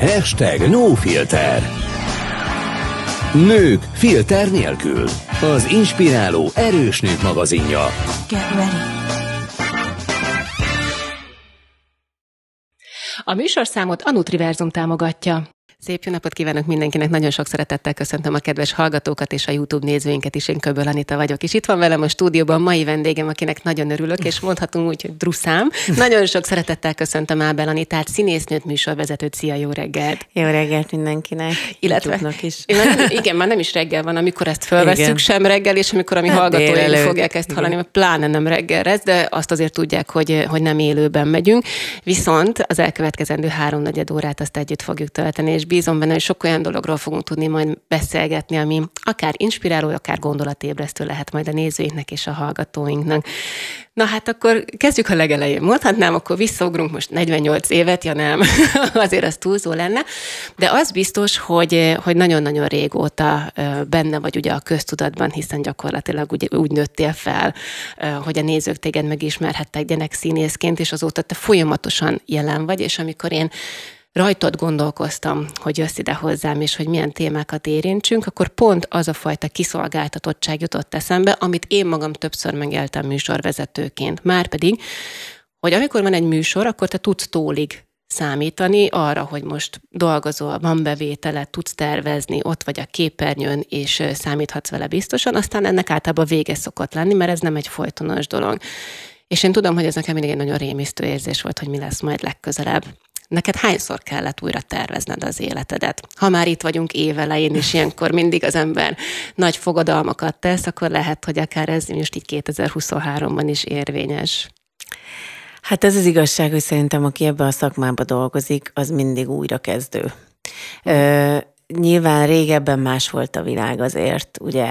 Hashtag NoFilter Nők filter nélkül. Az inspiráló erős nők magazinja. Get ready. A műsorszámot a Nutriverzum támogatja. Szép jó napot kívánok mindenkinek, nagyon sok szeretettel köszöntöm a kedves hallgatókat és a YouTube nézőinket is, én Köböl Anita vagyok, és itt van velem a stúdióban mai vendégem, akinek nagyon örülök, és mondhatunk úgy, hogy druszám. Nagyon sok szeretettel köszöntöm Ábel Anitát, színésznőt, műsorvezetőt, szia, jó reggelt! Jó reggelt mindenkinek, illetve is. Igen, már nem is reggel van, amikor ezt felveszünk sem reggel, és amikor a mi hát hallgatói fogják ezt hallani, mert pláne nem reggel lesz, de azt azért tudják, hogy, hogy nem élőben megyünk. Viszont az elkövetkezendő háromnegyed órát azt együtt fogjuk tölteni, és bízom benne, hogy sok olyan dologról fogunk tudni majd beszélgetni, ami akár inspiráló, akár gondolatébresztő lehet majd a nézőinknek és a hallgatóinknak. Na hát akkor kezdjük a legelején. Mondhatnám, akkor visszaugrunk most 48 évet, ja nem, azért az túlzó lenne, de az biztos, hogy, hogy nagyon-nagyon régóta benne vagy ugye a köztudatban, hiszen gyakorlatilag úgy, úgy nőttél fel, hogy a nézők téged megismerhettek gyenek színészként, és azóta te folyamatosan jelen vagy, és amikor én rajtad gondolkoztam, hogy jössz ide hozzám, és hogy milyen témákat érintsünk, akkor pont az a fajta kiszolgáltatottság jutott eszembe, amit én magam többször megéltem műsorvezetőként. Márpedig, hogy amikor van egy műsor, akkor te tudsz tólig számítani arra, hogy most dolgozol, van bevétele, tudsz tervezni, ott vagy a képernyőn, és számíthatsz vele biztosan, aztán ennek általában vége szokott lenni, mert ez nem egy folytonos dolog. És én tudom, hogy ez nekem mindig egy nagyon rémisztő érzés volt, hogy mi lesz majd legközelebb. Neked hányszor kellett újra tervezned az életedet? Ha már itt vagyunk évelején, és ilyenkor mindig az ember nagy fogadalmakat tesz, akkor lehet, hogy akár ez most így 2023-ban is érvényes. Hát ez az igazság, hogy szerintem aki ebben a szakmában dolgozik, az mindig újra kezdő. Nyilván régebben más volt a világ azért, ugye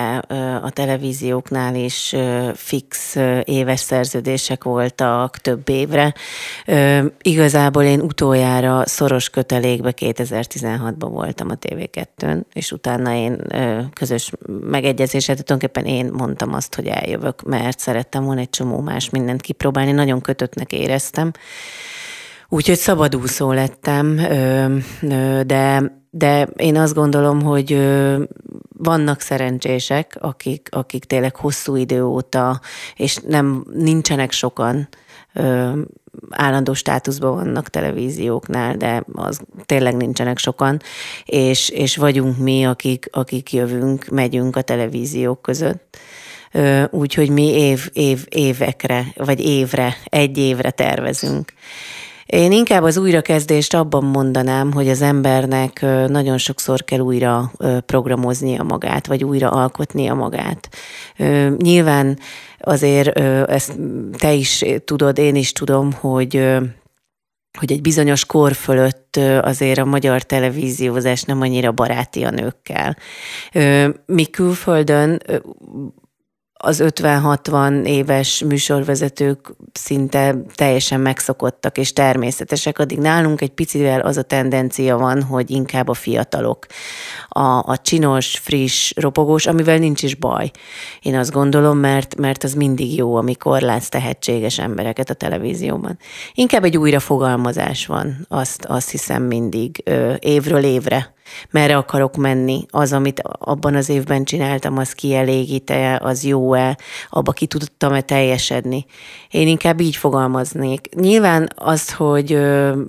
a televízióknál is fix éves szerződések voltak több évre. Igazából én utoljára szoros kötelékbe 2016-ban voltam a TV2-n, és utána én közös megegyezéset, tulajdonképpen én mondtam azt, hogy eljövök, mert szerettem volna egy csomó más mindent kipróbálni, nagyon kötöttnek éreztem. Úgyhogy szabadúszó lettem, de de én azt gondolom, hogy vannak szerencsések, akik, akik tényleg hosszú idő óta, és nem nincsenek sokan, állandó státuszban vannak televízióknál, de az tényleg nincsenek sokan, és, és vagyunk mi, akik, akik jövünk, megyünk a televíziók között. Úgyhogy mi év, év, évekre, vagy évre, egy évre tervezünk. Én inkább az újrakezdést abban mondanám, hogy az embernek nagyon sokszor kell újra programoznia magát, vagy újra alkotnia magát. Nyilván azért ezt te is tudod, én is tudom, hogy hogy egy bizonyos kor fölött azért a magyar televíziózás nem annyira baráti a nőkkel. Mi külföldön az 50-60 éves műsorvezetők szinte teljesen megszokottak és természetesek, addig nálunk egy picivel az a tendencia van, hogy inkább a fiatalok, a, a csinos, friss, ropogós, amivel nincs is baj. Én azt gondolom, mert, mert az mindig jó, amikor látsz tehetséges embereket a televízióban. Inkább egy újrafogalmazás van, azt, azt hiszem mindig évről évre merre akarok menni, az, amit abban az évben csináltam, az kielégíte, az jó-e, abba ki tudtam-e teljesedni. Én inkább így fogalmaznék. Nyilván az, hogy ö,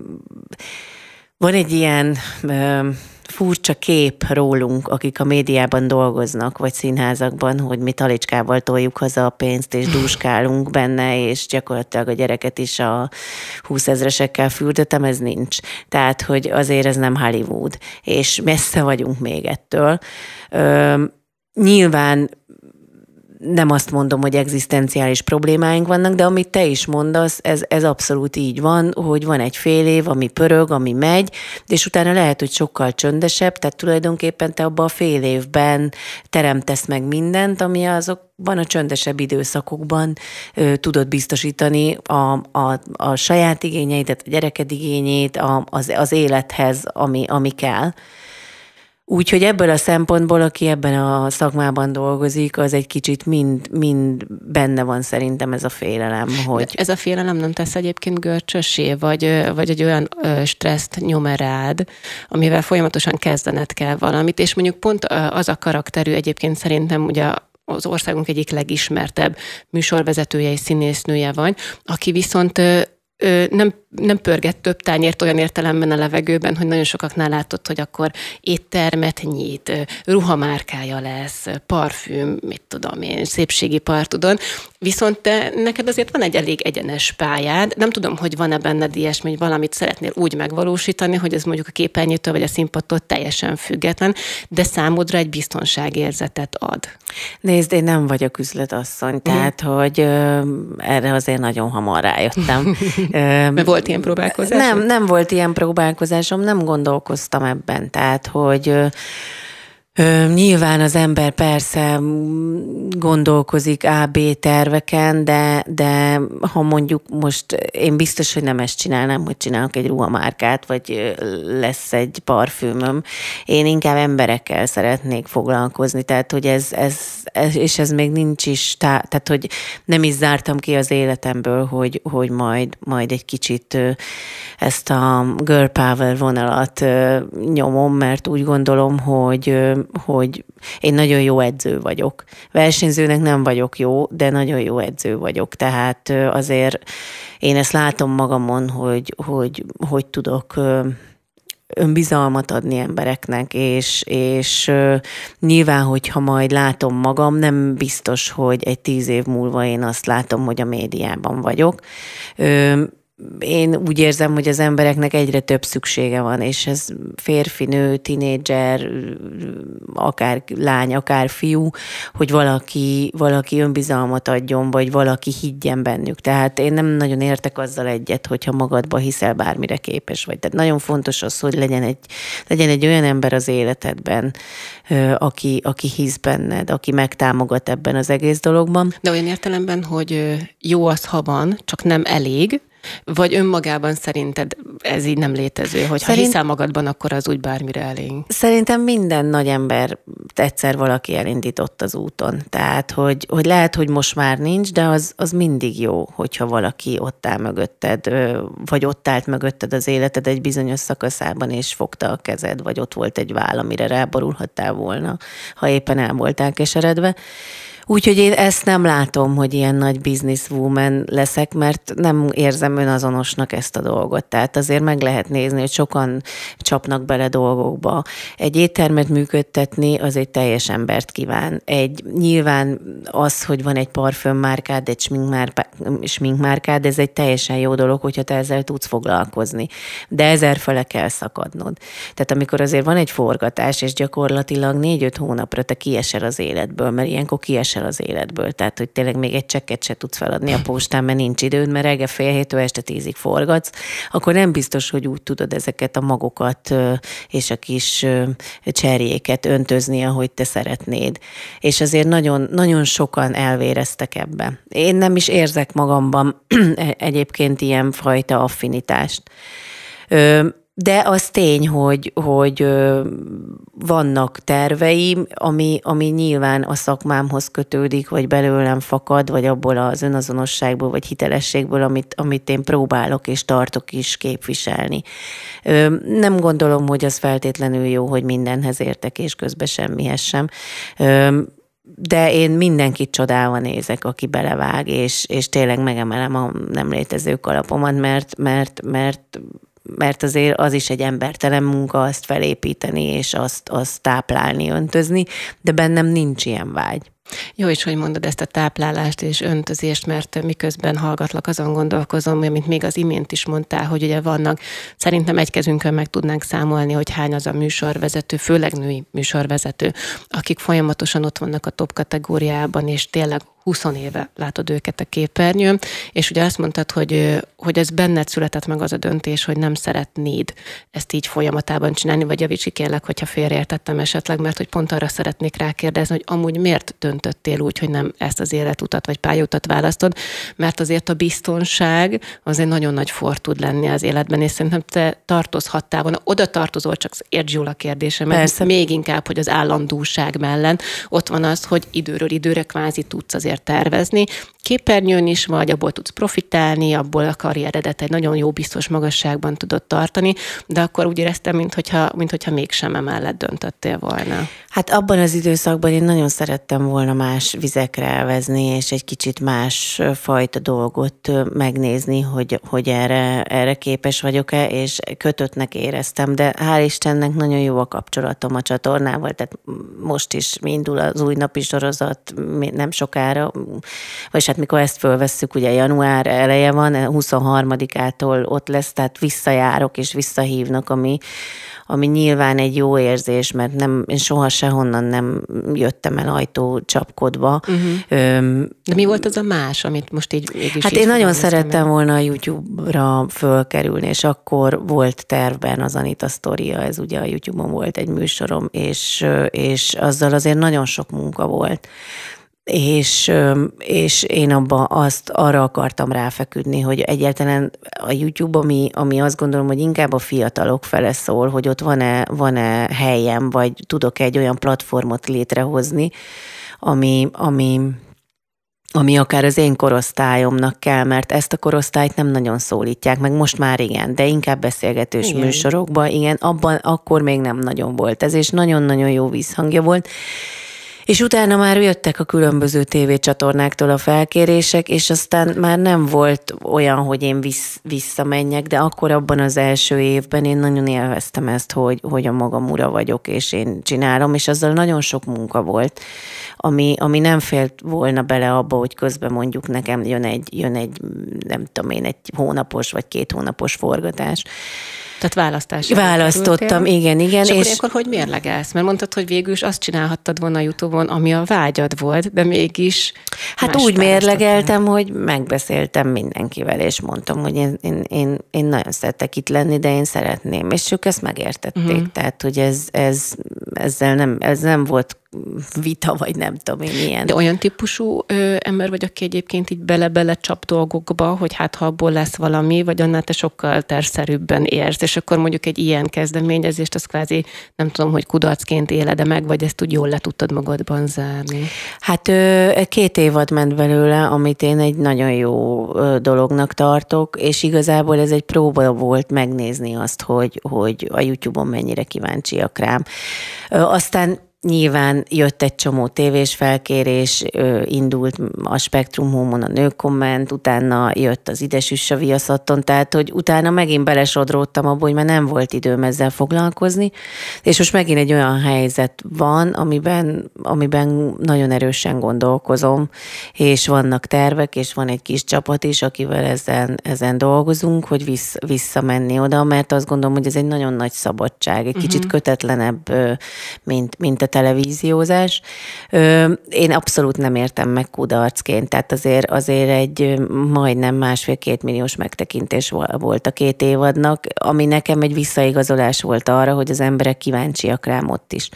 van egy ilyen ö, furcsa kép rólunk, akik a médiában dolgoznak, vagy színházakban, hogy mi talicskával toljuk haza a pénzt, és dúskálunk benne, és gyakorlatilag a gyereket is a 20 ezresekkel fürdetem, ez nincs. Tehát, hogy azért ez nem Hollywood, és messze vagyunk még ettől. Ö, nyilván nem azt mondom, hogy egzisztenciális problémáink vannak, de amit te is mondasz, ez, ez abszolút így van, hogy van egy fél év, ami pörög, ami megy, és utána lehet, hogy sokkal csöndesebb, tehát tulajdonképpen te abban a fél évben teremtesz meg mindent, ami azokban a csöndesebb időszakokban ö, tudod biztosítani a, a, a saját igényeidet, a gyereked igényét, a, az, az élethez, ami, ami kell. Úgyhogy ebből a szempontból, aki ebben a szakmában dolgozik, az egy kicsit mind, mind benne van szerintem ez a félelem, hogy... De ez a félelem nem tesz egyébként görcsösé, vagy, vagy egy olyan stresszt nyom rád, amivel folyamatosan kezdened kell valamit, és mondjuk pont az a karakterű egyébként szerintem ugye az országunk egyik legismertebb műsorvezetője és színésznője vagy, aki viszont nem, nem pörget több tányért olyan értelemben a levegőben, hogy nagyon sokaknál látott, hogy akkor éttermet nyit, ruhamárkája lesz, parfüm, mit tudom én, szépségi partudon. Viszont te, neked azért van egy elég egyenes pályád. Nem tudom, hogy van-e benned ilyesmi, hogy valamit szeretnél úgy megvalósítani, hogy ez mondjuk a képernyőtől vagy a színpadtól teljesen független, de számodra egy biztonságérzetet ad. Nézd, én nem vagyok üzletasszony, tehát, uh-huh. hogy ö, erre azért nagyon hamar rájöttem. Mert volt ilyen próbálkozás? Nem, nem volt ilyen próbálkozásom, nem gondolkoztam ebben. Tehát, hogy Nyilván az ember persze gondolkozik A-B terveken, de, de ha mondjuk most én biztos, hogy nem ezt csinálnám, hogy csinálok egy ruhamárkát, vagy lesz egy parfümöm. Én inkább emberekkel szeretnék foglalkozni, tehát hogy ez, ez, ez és ez még nincs is, tá, tehát hogy nem is zártam ki az életemből, hogy, hogy majd, majd egy kicsit ezt a girl power vonalat nyomom, mert úgy gondolom, hogy hogy én nagyon jó edző vagyok. Versenyzőnek nem vagyok jó, de nagyon jó edző vagyok. Tehát azért én ezt látom magamon, hogy hogy, hogy tudok önbizalmat adni embereknek, és, és nyilván, hogyha majd látom magam, nem biztos, hogy egy tíz év múlva én azt látom, hogy a médiában vagyok én úgy érzem, hogy az embereknek egyre több szüksége van, és ez férfi, nő, tinédzser, akár lány, akár fiú, hogy valaki, valaki önbizalmat adjon, vagy valaki higgyen bennük. Tehát én nem nagyon értek azzal egyet, hogyha magadba hiszel, bármire képes vagy. Tehát nagyon fontos az, hogy legyen egy, legyen egy olyan ember az életedben, aki, aki hisz benned, aki megtámogat ebben az egész dologban. De olyan értelemben, hogy jó az, ha van, csak nem elég, vagy önmagában szerinted ez így nem létező, hogy Szerint... ha hiszel magadban, akkor az úgy bármire elég? Szerintem minden nagy ember egyszer valaki elindított az úton. Tehát, hogy, hogy lehet, hogy most már nincs, de az, az mindig jó, hogyha valaki ott áll mögötted, vagy ott állt mögötted az életed egy bizonyos szakaszában, és fogta a kezed, vagy ott volt egy váll, amire ráborulhattál volna, ha éppen el voltál keseredve. Úgyhogy én ezt nem látom, hogy ilyen nagy businesswoman leszek, mert nem érzem önazonosnak ezt a dolgot. Tehát azért meg lehet nézni, hogy sokan csapnak bele dolgokba. Egy éttermet működtetni az egy teljes embert kíván. Egy nyilván az, hogy van egy parfümmárkád, egy sminkmárkád, ez egy teljesen jó dolog, hogyha te ezzel tudsz foglalkozni. De ezer fele kell szakadnod. Tehát amikor azért van egy forgatás, és gyakorlatilag négy-öt hónapra te kiesel az életből, mert ilyenkor kiesel el az életből. Tehát, hogy tényleg még egy csekket se tudsz feladni a postán, mert nincs időd, mert reggel fél hétől este tízig forgatsz, akkor nem biztos, hogy úgy tudod ezeket a magokat és a kis cserjéket öntözni, ahogy te szeretnéd. És azért nagyon, nagyon sokan elvéreztek ebbe. Én nem is érzek magamban egyébként ilyen fajta affinitást. De az tény, hogy, hogy vannak terveim, ami, ami nyilván a szakmámhoz kötődik, vagy belőlem fakad, vagy abból az önazonosságból, vagy hitelességből, amit, amit én próbálok és tartok is képviselni. Nem gondolom, hogy az feltétlenül jó, hogy mindenhez értek, és közben semmihez sem de én mindenkit csodálva nézek, aki belevág, és, és tényleg megemelem a nem létező kalapomat, mert, mert, mert mert azért az is egy embertelen munka azt felépíteni, és azt, azt táplálni, öntözni, de bennem nincs ilyen vágy. Jó is, hogy mondod ezt a táplálást és öntözést, mert miközben hallgatlak, azon gondolkozom, mint még az imént is mondtál, hogy ugye vannak, szerintem egy kezünkön meg tudnánk számolni, hogy hány az a műsorvezető, főleg női műsorvezető, akik folyamatosan ott vannak a top kategóriában, és tényleg 20 éve látod őket a képernyőn, és ugye azt mondtad, hogy, hogy ez benned született meg az a döntés, hogy nem szeretnéd ezt így folyamatában csinálni, vagy javítsi kérlek, hogyha félreértettem esetleg, mert hogy pont arra szeretnék rákérdezni, hogy amúgy miért dönt döntöttél úgy, hogy nem ezt az életutat vagy pályautat választod, mert azért a biztonság az egy nagyon nagy for tud lenni az életben, és szerintem te tartozhattál volna, oda tartozol, csak értsd jól a kérdésem, mert Persze. még inkább, hogy az állandóság mellett ott van az, hogy időről időre kvázi tudsz azért tervezni, képernyőn is vagy, abból tudsz profitálni, abból a karrieredet egy nagyon jó biztos magasságban tudod tartani, de akkor úgy éreztem, mintha, mintha mégsem emellett döntöttél volna. Hát abban az időszakban én nagyon szerettem volna más vizekre elvezni, és egy kicsit más fajta dolgot megnézni, hogy, hogy erre, erre képes vagyok-e, és kötöttnek éreztem, de hál' Istennek nagyon jó a kapcsolatom a csatornával, tehát most is indul az új napi sorozat nem sokára, vagy hát mikor ezt fölvesszük, ugye január eleje van, 23-ától ott lesz, tehát visszajárok és visszahívnak, ami, ami nyilván egy jó érzés, mert nem, én soha sehonnan nem jöttem el ajtó csapkodva. Uh-huh. De mi volt az a más, amit most így mégis Hát én nagyon szerettem volna a YouTube-ra fölkerülni, és akkor volt tervben az Anita sztoria, ez ugye a YouTube-on volt egy műsorom, és, és azzal azért nagyon sok munka volt és, és én abba azt arra akartam ráfeküdni, hogy egyáltalán a YouTube, ami, ami azt gondolom, hogy inkább a fiatalok fele szól, hogy ott van-e, van-e helyem, vagy tudok egy olyan platformot létrehozni, ami, ami, ami akár az én korosztályomnak kell, mert ezt a korosztályt nem nagyon szólítják, meg most már igen, de inkább beszélgetős igen. műsorokban, igen, abban akkor még nem nagyon volt ez, és nagyon-nagyon jó vízhangja volt, és utána már jöttek a különböző tévécsatornáktól a felkérések, és aztán már nem volt olyan, hogy én vissz, visszamenjek, de akkor abban az első évben én nagyon élveztem ezt, hogy, hogy a magam ura vagyok, és én csinálom, és azzal nagyon sok munka volt, ami, ami nem félt volna bele abba, hogy közben mondjuk nekem jön egy, jön egy nem tudom én, egy hónapos vagy két hónapos forgatás. Tehát választás. Választottam, kerültél. igen, igen. És, és akkor hogy mérlegelsz? Mert mondtad, hogy végül is azt csinálhattad volna a Youtube-on, ami a vágyad volt, de mégis Hát úgy mérlegeltem, hogy megbeszéltem mindenkivel, és mondtam, hogy én, én, én, én nagyon szeretek itt lenni, de én szeretném. És ők ezt megértették. Uh-huh. Tehát, hogy ez, ez, ezzel nem, ez nem volt vita, vagy nem tudom én ilyen. De olyan típusú ö, ember vagy, aki egyébként így bele-bele csap dolgokba, hogy hát ha abból lesz valami, vagy annál te sokkal terszerűbben érsz, és akkor mondjuk egy ilyen kezdeményezést, az kvázi nem tudom, hogy kudarcként éled meg, vagy ezt úgy jól le tudtad magadban zárni? Hát ö, két évad ment belőle, amit én egy nagyon jó ö, dolognak tartok, és igazából ez egy próba volt megnézni azt, hogy, hogy a YouTube-on mennyire kíváncsiak rám. Ö, aztán Nyilván jött egy csomó tévés felkérés, indult a Spektrum Home-on a nőkomment, utána jött az Idesüss a viaszatton, tehát hogy utána megint belesodródtam abba, hogy már nem volt időm ezzel foglalkozni, és most megint egy olyan helyzet van, amiben, amiben nagyon erősen gondolkozom, és vannak tervek, és van egy kis csapat is, akivel ezen, ezen dolgozunk, hogy vissz, visszamenni oda, mert azt gondolom, hogy ez egy nagyon nagy szabadság, egy kicsit uh-huh. kötetlenebb, mint, mint a televíziózás. Én abszolút nem értem meg kudarcként, tehát azért, azért egy majdnem másfél-két milliós megtekintés volt a két évadnak, ami nekem egy visszaigazolás volt arra, hogy az emberek kíváncsiak rám ott is.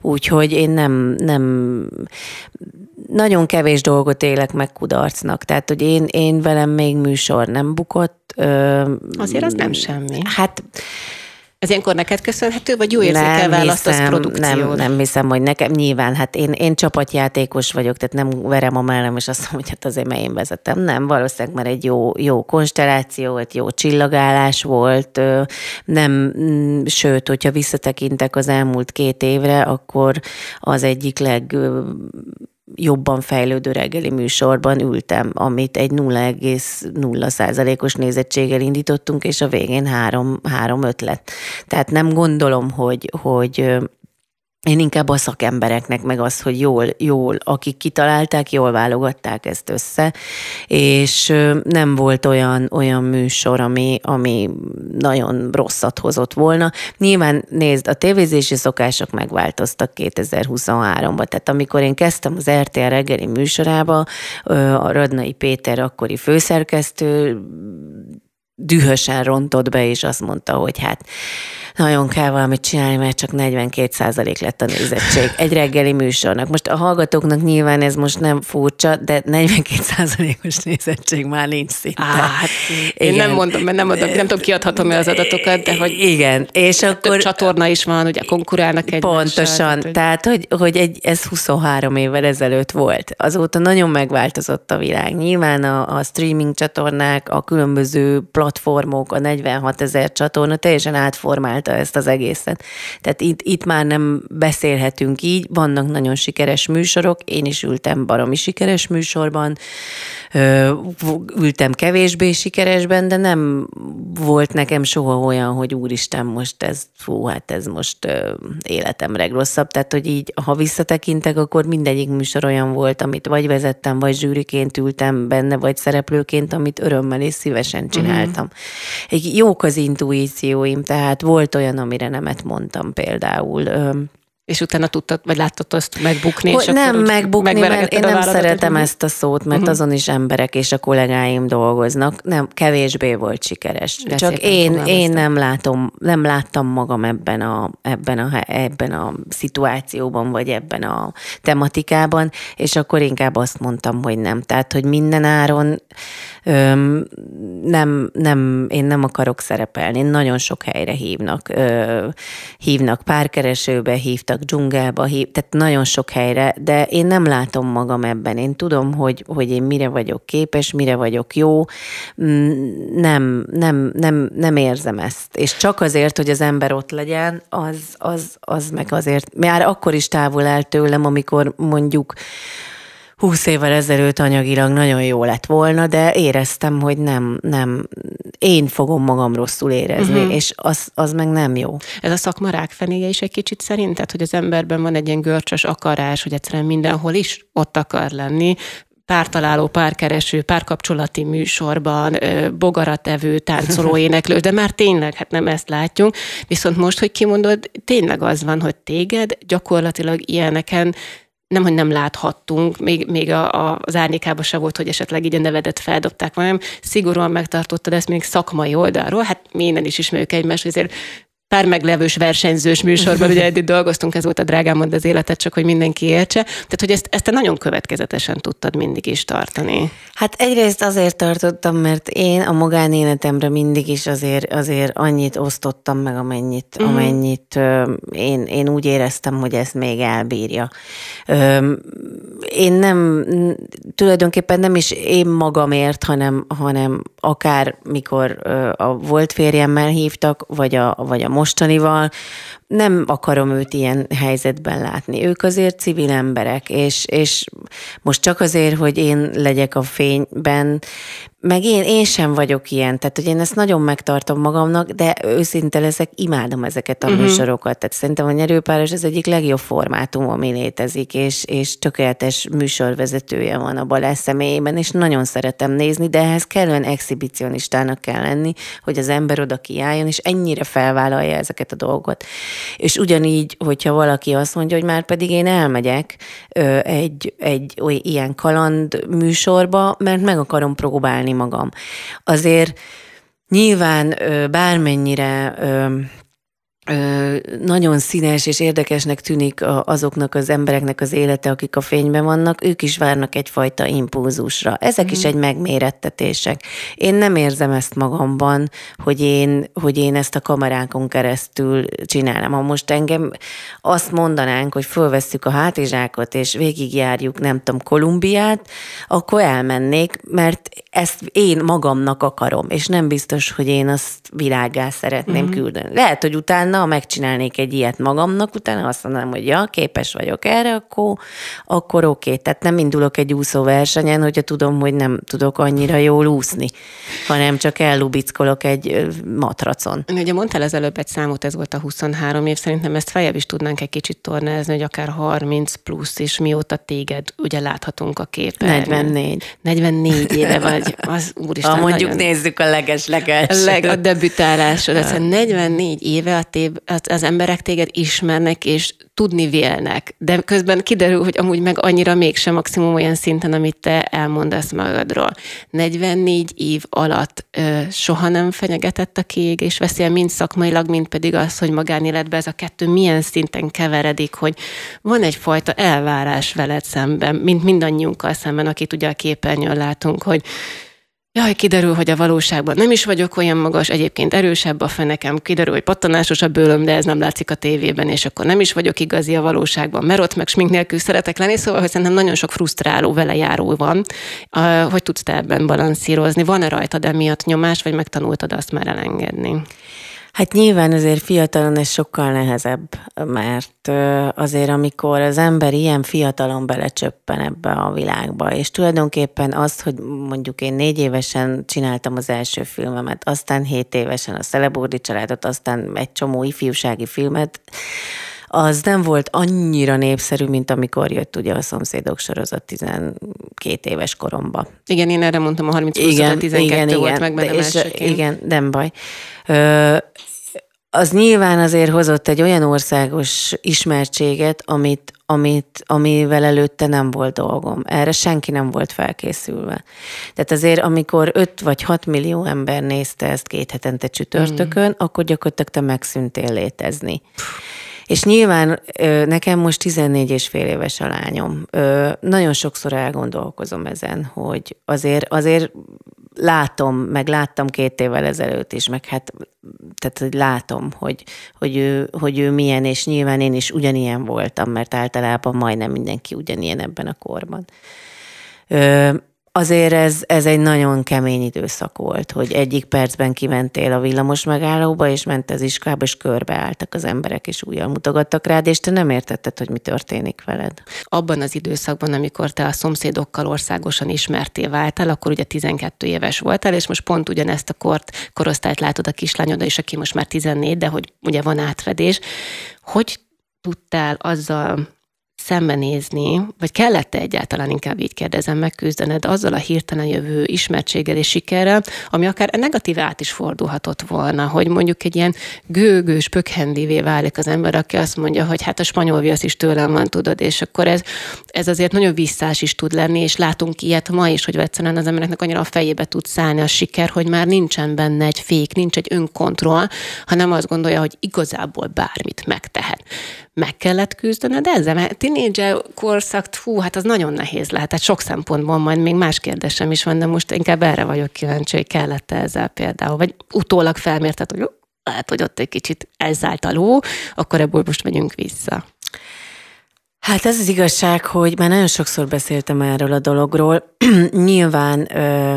Úgyhogy én nem, nem nagyon kevés dolgot élek meg kudarcnak, tehát hogy én, én velem még műsor nem bukott. Azért az nem semmi. Hát ez ilyenkor neked köszönhető, vagy jó érzékel választasz produkciót? Nem, nem hiszem, hogy nekem nyilván, hát én, én csapatjátékos vagyok, tehát nem verem a mellem, és azt mondom, hogy hát azért mert én vezetem. Nem, valószínűleg már egy jó, jó konstelláció volt, jó csillagálás volt, nem, mm, sőt, hogyha visszatekintek az elmúlt két évre, akkor az egyik leg jobban fejlődő reggeli műsorban ültem, amit egy 0,0 százalékos nézettséggel indítottunk, és a végén három, három ötlet. Tehát nem gondolom, hogy, hogy én inkább a szakembereknek, meg az, hogy jól, jól, akik kitalálták, jól válogatták ezt össze, és nem volt olyan, olyan műsor, ami, ami nagyon rosszat hozott volna. Nyilván nézd, a tévézési szokások megváltoztak 2023-ban, tehát amikor én kezdtem az RTL reggeli műsorába, a Radnai Péter akkori főszerkesztő dühösen rontott be, és azt mondta, hogy hát nagyon kell valamit csinálni, mert csak 42% lett a nézettség egy reggeli műsornak. Most a hallgatóknak nyilván ez most nem furcsa, de 42 os nézettség már nincs szinte. Á, hát én Igen. nem mondom, mert nem, adok, nem tudom, kiadhatom el az adatokat, de hogy Igen, és akkor... Több csatorna is van, ugye konkurálnak egy Pontosan, tehát, tehát hogy, hogy egy, ez 23 évvel ezelőtt volt. Azóta nagyon megváltozott a világ. Nyilván a, a streaming csatornák, a különböző platformok, a 46 ezer csatorna teljesen átformálta ezt az egészet. Tehát itt, itt már nem beszélhetünk így, vannak nagyon sikeres műsorok, én is ültem baromi sikeres műsorban, ültem kevésbé sikeresben, de nem volt nekem soha olyan, hogy úristen, most ez, fú, hát ez most életem legrosszabb. Tehát, hogy így, ha visszatekintek, akkor mindegyik műsor olyan volt, amit vagy vezettem, vagy zsűriként ültem benne, vagy szereplőként, amit örömmel és szívesen mhm. Csináltam. Egy jók az intuícióim, tehát volt olyan, amire nemet mondtam például és utána tudtad, vagy láttad azt megbukni? Hogy és nem megbukni, mert én nem szeretem hogy... ezt a szót, mert uh-huh. azon is emberek és a kollégáim dolgoznak. Nem, kevésbé volt sikeres. De Csak én, én nem látom, nem láttam magam ebben a, ebben, a, ebben a szituációban, vagy ebben a tematikában, és akkor inkább azt mondtam, hogy nem. Tehát, hogy minden áron öm, nem, nem, én nem akarok szerepelni. Nagyon sok helyre hívnak. Ö, hívnak párkeresőbe, hívtak dzsungelbe, hív, tehát nagyon sok helyre, de én nem látom magam ebben. Én tudom, hogy, hogy én mire vagyok képes, mire vagyok jó. Mm, nem, nem, nem, nem érzem ezt. És csak azért, hogy az ember ott legyen, az, az, az meg azért, már akkor is távol el tőlem, amikor mondjuk húsz évvel ezelőtt anyagilag nagyon jó lett volna, de éreztem, hogy nem, nem, én fogom magam rosszul érezni, uh-huh. és az, az meg nem jó. Ez a szakma rákfenéje is egy kicsit szerinted, hogy az emberben van egy ilyen görcsös akarás, hogy egyszerűen mindenhol is ott akar lenni, pártaláló, párkereső, párkapcsolati műsorban, bogaratevő, táncoló, éneklő, de már tényleg, hát nem ezt látjuk. Viszont most, hogy kimondod, tényleg az van, hogy téged gyakorlatilag ilyeneken nem, hogy nem láthattunk, még, még a, a, az árnyékában se volt, hogy esetleg így a nevedet feldobták, hanem szigorúan megtartottad ezt még szakmai oldalról. Hát mi innen is ismerjük egymást, ezért pár meglevős versenyzős műsorban, ugye eddig dolgoztunk, ez volt a drágám az életet, csak hogy mindenki értse. Tehát, hogy ezt, ezt te nagyon következetesen tudtad mindig is tartani. Hát egyrészt azért tartottam, mert én a magánéletemre mindig is azért, azért annyit osztottam meg, amennyit, mm. amennyit ö, én, én úgy éreztem, hogy ezt még elbírja. Ö, én nem, tulajdonképpen nem is én magamért, hanem, hanem akár mikor ö, a volt férjemmel hívtak, vagy a, vagy a mostanival, nem akarom őt ilyen helyzetben látni. Ők azért civil emberek, és, és most csak azért, hogy én legyek a fényben, meg én, én sem vagyok ilyen, tehát hogy én ezt nagyon megtartom magamnak, de őszinte leszek, imádom ezeket a uh-huh. műsorokat. Tehát szerintem a nyerőpáros az egyik legjobb formátum, ami létezik, és, és tökéletes műsorvezetője van a Balázs személyében, és nagyon szeretem nézni, de ehhez kellően exhibicionistának kell lenni, hogy az ember oda kiálljon, és ennyire felvállalja ezeket a dolgokat. És ugyanígy, hogyha valaki azt mondja, hogy már pedig én elmegyek egy, egy olyan ilyen kaland műsorba, mert meg akarom próbálni magam. Azért nyilván bármennyire nagyon színes és érdekesnek tűnik azoknak az embereknek az élete, akik a fényben vannak, ők is várnak egyfajta impulzusra. Ezek mm. is egy megmérettetések. Én nem érzem ezt magamban, hogy én, hogy én ezt a kamerákon keresztül csinálom. Ha most engem azt mondanánk, hogy fölvesszük a hátizsákot, és végigjárjuk, nem tudom, Kolumbiát, akkor elmennék, mert ezt én magamnak akarom, és nem biztos, hogy én azt világá szeretném mm. küldeni. Lehet, hogy utána ha megcsinálnék egy ilyet magamnak, utána azt mondanám, hogy ja, képes vagyok erre, akkor, akkor oké. Okay. Tehát nem indulok egy úszóversenyen, hogyha tudom, hogy nem tudok annyira jól úszni, hanem csak ellubickolok egy matracon. Ugye mondtál az előbb egy számot, ez volt a 23 év, szerintem ezt feljebb is tudnánk egy kicsit tornázni, hogy akár 30 plusz, és mióta téged ugye láthatunk a képen. 44. 44 éve vagy, az úristen. Ha mondjuk nagyon... nézzük a leges leges. A, leg, a debütálásod, 44 éve a tév, az, az emberek téged ismernek, és tudni vélnek, de közben kiderül, hogy amúgy meg annyira mégsem maximum olyan szinten, amit te elmondasz magadról. 44 év alatt ö, soha nem fenyegetett a kiég, és veszél mind szakmailag, mind pedig az, hogy magánéletben ez a kettő milyen szinten keveredik, hogy van egyfajta elvárás veled szemben, mint mindannyiunkkal szemben, akit ugye a képernyőn látunk, hogy Jaj, kiderül, hogy a valóságban nem is vagyok olyan magas, egyébként erősebb a fenekem, kiderül, hogy pattanásos a bőlöm, de ez nem látszik a tévében, és akkor nem is vagyok igazi a valóságban, mert ott meg smink nélkül szeretek lenni, szóval hogy szerintem nagyon sok frusztráló vele járó van. Hogy tudsz te ebben balanszírozni? Van-e rajtad emiatt nyomás, vagy megtanultad azt már elengedni? Hát nyilván azért fiatalon ez sokkal nehezebb, mert azért amikor az ember ilyen fiatalon belecsöppen ebbe a világba, és tulajdonképpen azt, hogy mondjuk én négy évesen csináltam az első filmemet, aztán hét évesen a Szelebordi családot, aztán egy csomó ifjúsági filmet, az nem volt annyira népszerű, mint amikor jött ugye a szomszédok sorozat 12 éves koromba. Igen, én erre mondtam a 30 igen, 12 igen, volt igen, meg benne és, Igen, nem baj. Ö, az nyilván azért hozott egy olyan országos ismertséget, amit, amit, amivel előtte nem volt dolgom. Erre senki nem volt felkészülve. Tehát azért, amikor 5 vagy 6 millió ember nézte ezt két hetente csütörtökön, mm. akkor gyakorlatilag te megszűntél létezni. És nyilván nekem most 14 és fél éves a lányom. Nagyon sokszor elgondolkozom ezen, hogy azért, azért látom, meg láttam két évvel ezelőtt is, meg hát tehát hogy látom, hogy, hogy, ő, hogy ő milyen, és nyilván én is ugyanilyen voltam, mert általában majdnem mindenki ugyanilyen ebben a korban. Azért ez, ez egy nagyon kemény időszak volt, hogy egyik percben kimentél a villamos megállóba, és ment az iskolába, és körbeálltak az emberek, és újjal mutogattak rád, és te nem értetted, hogy mi történik veled. Abban az időszakban, amikor te a szomszédokkal országosan ismerté váltál, akkor ugye 12 éves voltál, és most pont ugyanezt a kort, korosztályt látod a kislányod, és aki most már 14, de hogy ugye van átfedés. Hogy tudtál azzal szembenézni, vagy kellett -e egyáltalán inkább így kérdezem, megküzdened azzal a hirtelen jövő ismertséggel és sikerrel, ami akár negatív át is fordulhatott volna, hogy mondjuk egy ilyen gőgős, pökhendivé válik az ember, aki azt mondja, hogy hát a spanyol viasz is tőlem van, tudod, és akkor ez, ez azért nagyon visszás is tud lenni, és látunk ilyet ma is, hogy egyszerűen az embereknek annyira a fejébe tud szállni a siker, hogy már nincsen benne egy fék, nincs egy önkontroll, hanem azt gondolja, hogy igazából bármit megtehet meg kellett küzdened ezzel, mert tínédzser korszak, hú, hát az nagyon nehéz lehet, tehát sok szempontból majd még más kérdésem is van, de most inkább erre vagyok kíváncsi, hogy kellett ezzel például, vagy utólag felmérted, hogy lehet, hogy ott egy kicsit elzárt a akkor ebből most megyünk vissza. Hát ez az igazság, hogy már nagyon sokszor beszéltem erről a dologról. Nyilván ö,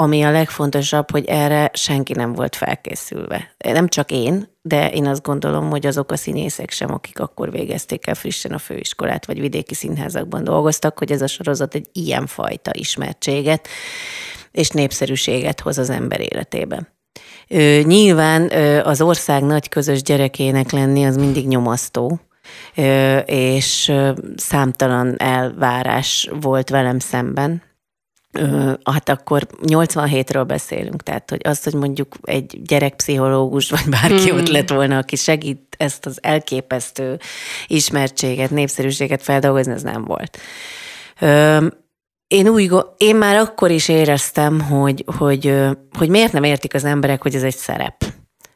ami a legfontosabb, hogy erre senki nem volt felkészülve. Nem csak én, de én azt gondolom, hogy azok a színészek sem, akik akkor végezték el frissen a főiskolát, vagy vidéki színházakban dolgoztak, hogy ez a sorozat egy ilyen fajta ismertséget és népszerűséget hoz az ember életébe. Nyilván az ország nagy közös gyerekének lenni az mindig nyomasztó, és számtalan elvárás volt velem szemben, hát akkor 87-ről beszélünk, tehát hogy az, hogy mondjuk egy gyerekpszichológus, vagy bárki mm. ott lett volna, aki segít ezt az elképesztő ismertséget, népszerűséget feldolgozni, ez nem volt. Én úgy, én már akkor is éreztem, hogy, hogy, hogy miért nem értik az emberek, hogy ez egy szerep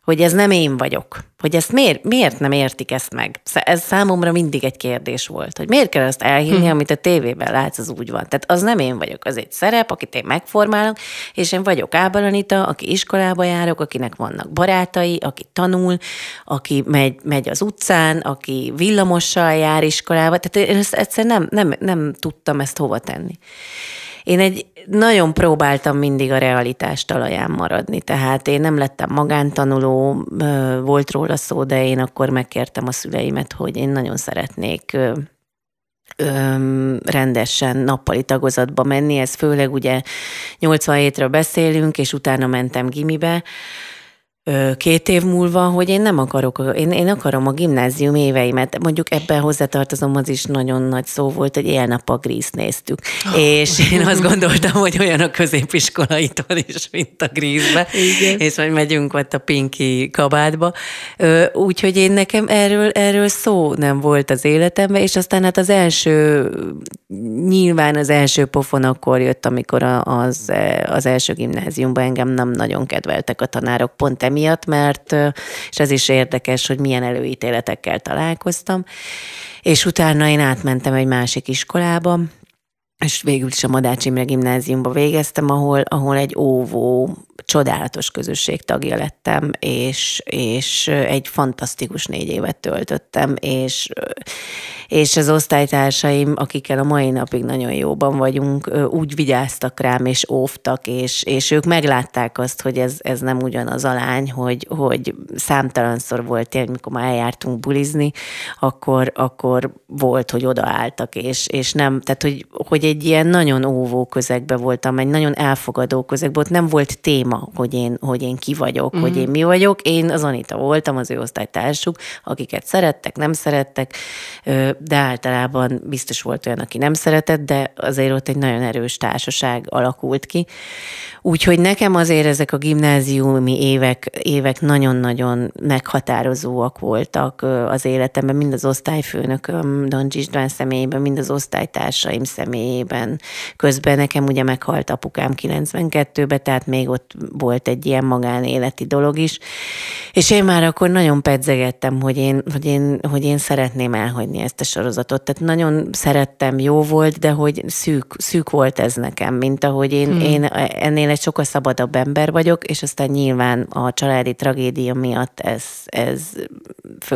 hogy ez nem én vagyok. Hogy ezt miért, miért nem értik ezt meg? Ez számomra mindig egy kérdés volt, hogy miért kell ezt elhinni, hm. amit a tévében látsz, az úgy van. Tehát az nem én vagyok, az egy szerep, akit én megformálok, és én vagyok Ábalanita, aki iskolába járok, akinek vannak barátai, aki tanul, aki megy, megy az utcán, aki villamossal jár iskolába. Tehát én ezt egyszer nem, nem, nem tudtam ezt hova tenni. Én egy nagyon próbáltam mindig a realitás talaján maradni, tehát én nem lettem magántanuló, volt róla szó, de én akkor megkértem a szüleimet, hogy én nagyon szeretnék rendesen nappali tagozatba menni, ez főleg ugye 87-ről beszélünk, és utána mentem gimibe, két év múlva, hogy én nem akarok, én, én akarom a gimnázium éveimet. Mondjuk ebben hozzátartozom, az is nagyon nagy szó volt, hogy éjjel-nap a grízt néztük. Oh. És én azt gondoltam, hogy olyan a középiskolaitól is, mint a grízbe. Igen. És majd megyünk ott a Pinki kabátba. Úgyhogy én nekem erről, erről szó nem volt az életemben, és aztán hát az első, nyilván az első pofon akkor jött, amikor az, az első gimnáziumban engem nem nagyon kedveltek a tanárok, pont emiatt, mert, és ez is érdekes, hogy milyen előítéletekkel találkoztam, és utána én átmentem egy másik iskolába, és végül is a Madács Imre gimnáziumba végeztem, ahol, ahol egy óvó csodálatos közösség tagja lettem, és, és egy fantasztikus négy évet töltöttem, és, és az osztálytársaim, akikkel a mai napig nagyon jóban vagyunk, úgy vigyáztak rám, és óvtak, és, és ők meglátták azt, hogy ez, ez nem ugyanaz a lány, hogy, hogy számtalanszor volt ilyen, mikor már eljártunk bulizni, akkor, akkor volt, hogy odaálltak, és, és nem, tehát hogy, hogy egy ilyen nagyon óvó közegbe voltam, egy nagyon elfogadó közegbe, ott nem volt téma, hogy én, hogy én ki vagyok, mm-hmm. hogy én mi vagyok. Én az Anita voltam, az ő osztálytársuk, akiket szerettek, nem szerettek, de általában biztos volt olyan, aki nem szeretett, de azért ott egy nagyon erős társaság alakult ki. Úgyhogy nekem azért ezek a gimnáziumi évek, évek nagyon-nagyon meghatározóak voltak az életemben, mind az osztályfőnököm Don István személyében, mind az osztálytársaim személyében. Közben nekem ugye meghalt apukám 92-ben, tehát még ott volt egy ilyen magánéleti dolog is, és én már akkor nagyon pedzegettem, hogy én, hogy én, hogy én szeretném elhagyni ezt a sorozatot. Tehát nagyon szerettem, jó volt, de hogy szűk, szűk volt ez nekem, mint ahogy én, hmm. én ennél egy sokkal szabadabb ember vagyok, és aztán nyilván a családi tragédia miatt ez, ez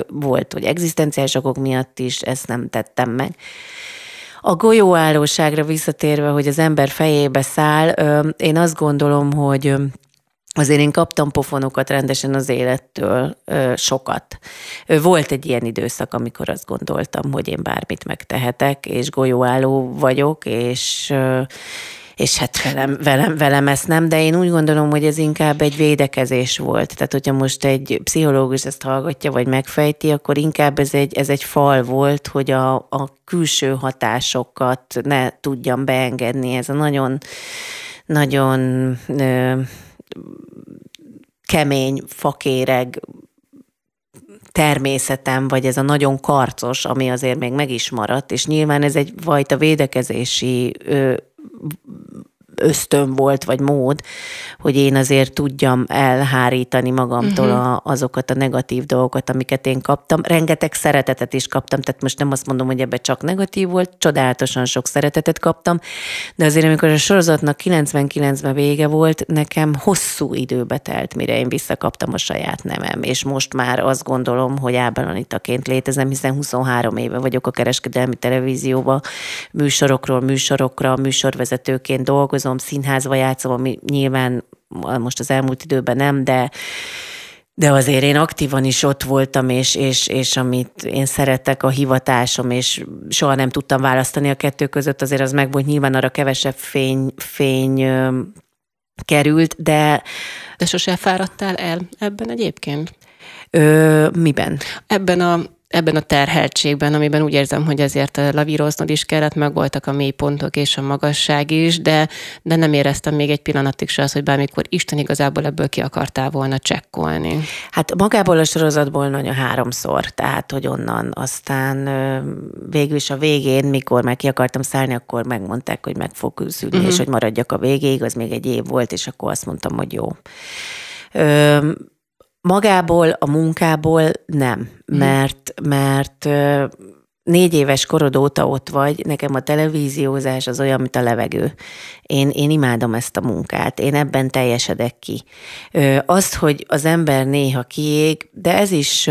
volt, hogy egzisztenciális okok miatt is ezt nem tettem meg. A golyóállóságra visszatérve, hogy az ember fejébe száll, én azt gondolom, hogy azért én kaptam pofonokat rendesen az élettől sokat. Volt egy ilyen időszak, amikor azt gondoltam, hogy én bármit megtehetek, és golyóálló vagyok, és és hát velem, velem, velem ezt nem, de én úgy gondolom, hogy ez inkább egy védekezés volt. Tehát, hogyha most egy pszichológus ezt hallgatja, vagy megfejti, akkor inkább ez egy, ez egy fal volt, hogy a, a külső hatásokat ne tudjam beengedni. Ez a nagyon, nagyon ö, kemény fakéreg természetem, vagy ez a nagyon karcos, ami azért még meg is maradt, és nyilván ez egy fajta védekezési ö, ösztön volt, vagy mód, hogy én azért tudjam elhárítani magamtól uh-huh. a, azokat a negatív dolgokat, amiket én kaptam. Rengeteg szeretetet is kaptam, tehát most nem azt mondom, hogy ebbe csak negatív volt, csodálatosan sok szeretetet kaptam, de azért amikor a sorozatnak 99-ben vége volt, nekem hosszú időbe telt, mire én visszakaptam a saját nemem, és most már azt gondolom, hogy Ábel Anitaként létezem, hiszen 23 éve vagyok a kereskedelmi televízióban, műsorokról műsorokra, műsorvezetőként dolgozom, dolgozom, színházba játszom, ami nyilván most az elmúlt időben nem, de de azért én aktívan is ott voltam, és, és, és amit én szeretek, a hivatásom, és soha nem tudtam választani a kettő között, azért az meg volt nyilván arra kevesebb fény, fény ö, került, de... De sose fáradtál el ebben egyébként? Ö, miben? Ebben a ebben a terheltségben, amiben úgy érzem, hogy ezért lavíroznod is kellett, meg voltak a mélypontok és a magasság is, de, de nem éreztem még egy pillanatig se az, hogy bármikor Isten igazából ebből ki akartál volna csekkolni. Hát magából a sorozatból nagyon háromszor, tehát hogy onnan aztán végül is a végén, mikor meg ki akartam szállni, akkor megmondták, hogy meg fog szűnni, uh-huh. és hogy maradjak a végéig, az még egy év volt, és akkor azt mondtam, hogy jó. Ö, Magából, a munkából nem, mhm. mert, mert négy éves korod óta ott vagy, nekem a televíziózás az olyan, mint a levegő. Én, én imádom ezt a munkát, én ebben teljesedek ki. Azt, hogy az ember néha kiég, de ez is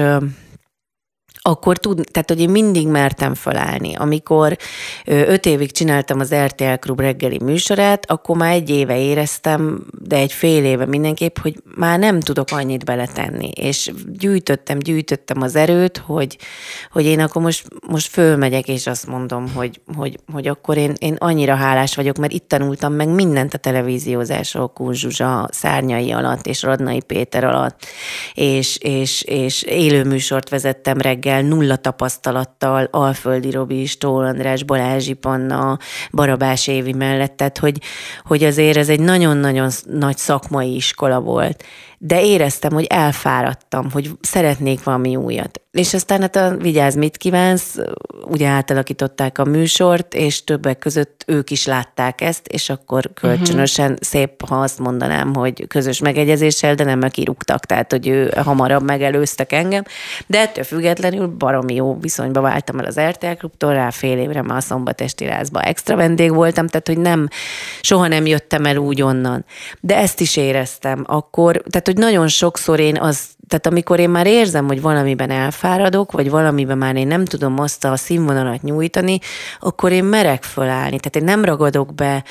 akkor tud, tehát hogy én mindig mertem felállni. Amikor öt évig csináltam az RTL Klub reggeli műsorát, akkor már egy éve éreztem, de egy fél éve mindenképp, hogy már nem tudok annyit beletenni. És gyűjtöttem, gyűjtöttem az erőt, hogy, hogy én akkor most, most fölmegyek, és azt mondom, hogy, hogy, hogy akkor én, én annyira hálás vagyok, mert itt tanultam meg mindent a televíziózásról, Kunzsuzsa szárnyai alatt, és Radnai Péter alatt, és, és, és élőműsort vezettem reggel, reggel nulla tapasztalattal, Alföldi Robi, Stól András, Balázsi Panna, Barabás Évi mellett, tehát hogy, hogy azért ez egy nagyon-nagyon nagy szakmai iskola volt de éreztem, hogy elfáradtam, hogy szeretnék valami újat. És aztán hát a Vigyázz, mit kívánsz, ugye átalakították a műsort, és többek között ők is látták ezt, és akkor kölcsönösen uh-huh. szép, ha azt mondanám, hogy közös megegyezéssel, de nem kirúgtak, tehát hogy ő hamarabb megelőztek engem, de ettől függetlenül baromi jó viszonyba váltam el az RTL klubtól, rá fél évre már a szombatesti rázba extra vendég voltam, tehát hogy nem, soha nem jöttem el úgy onnan. De ezt is éreztem akkor, tehát hogy nagyon sokszor én az, tehát amikor én már érzem, hogy valamiben elfáradok, vagy valamiben már én nem tudom azt a színvonalat nyújtani, akkor én merek fölállni. Tehát én nem ragadok be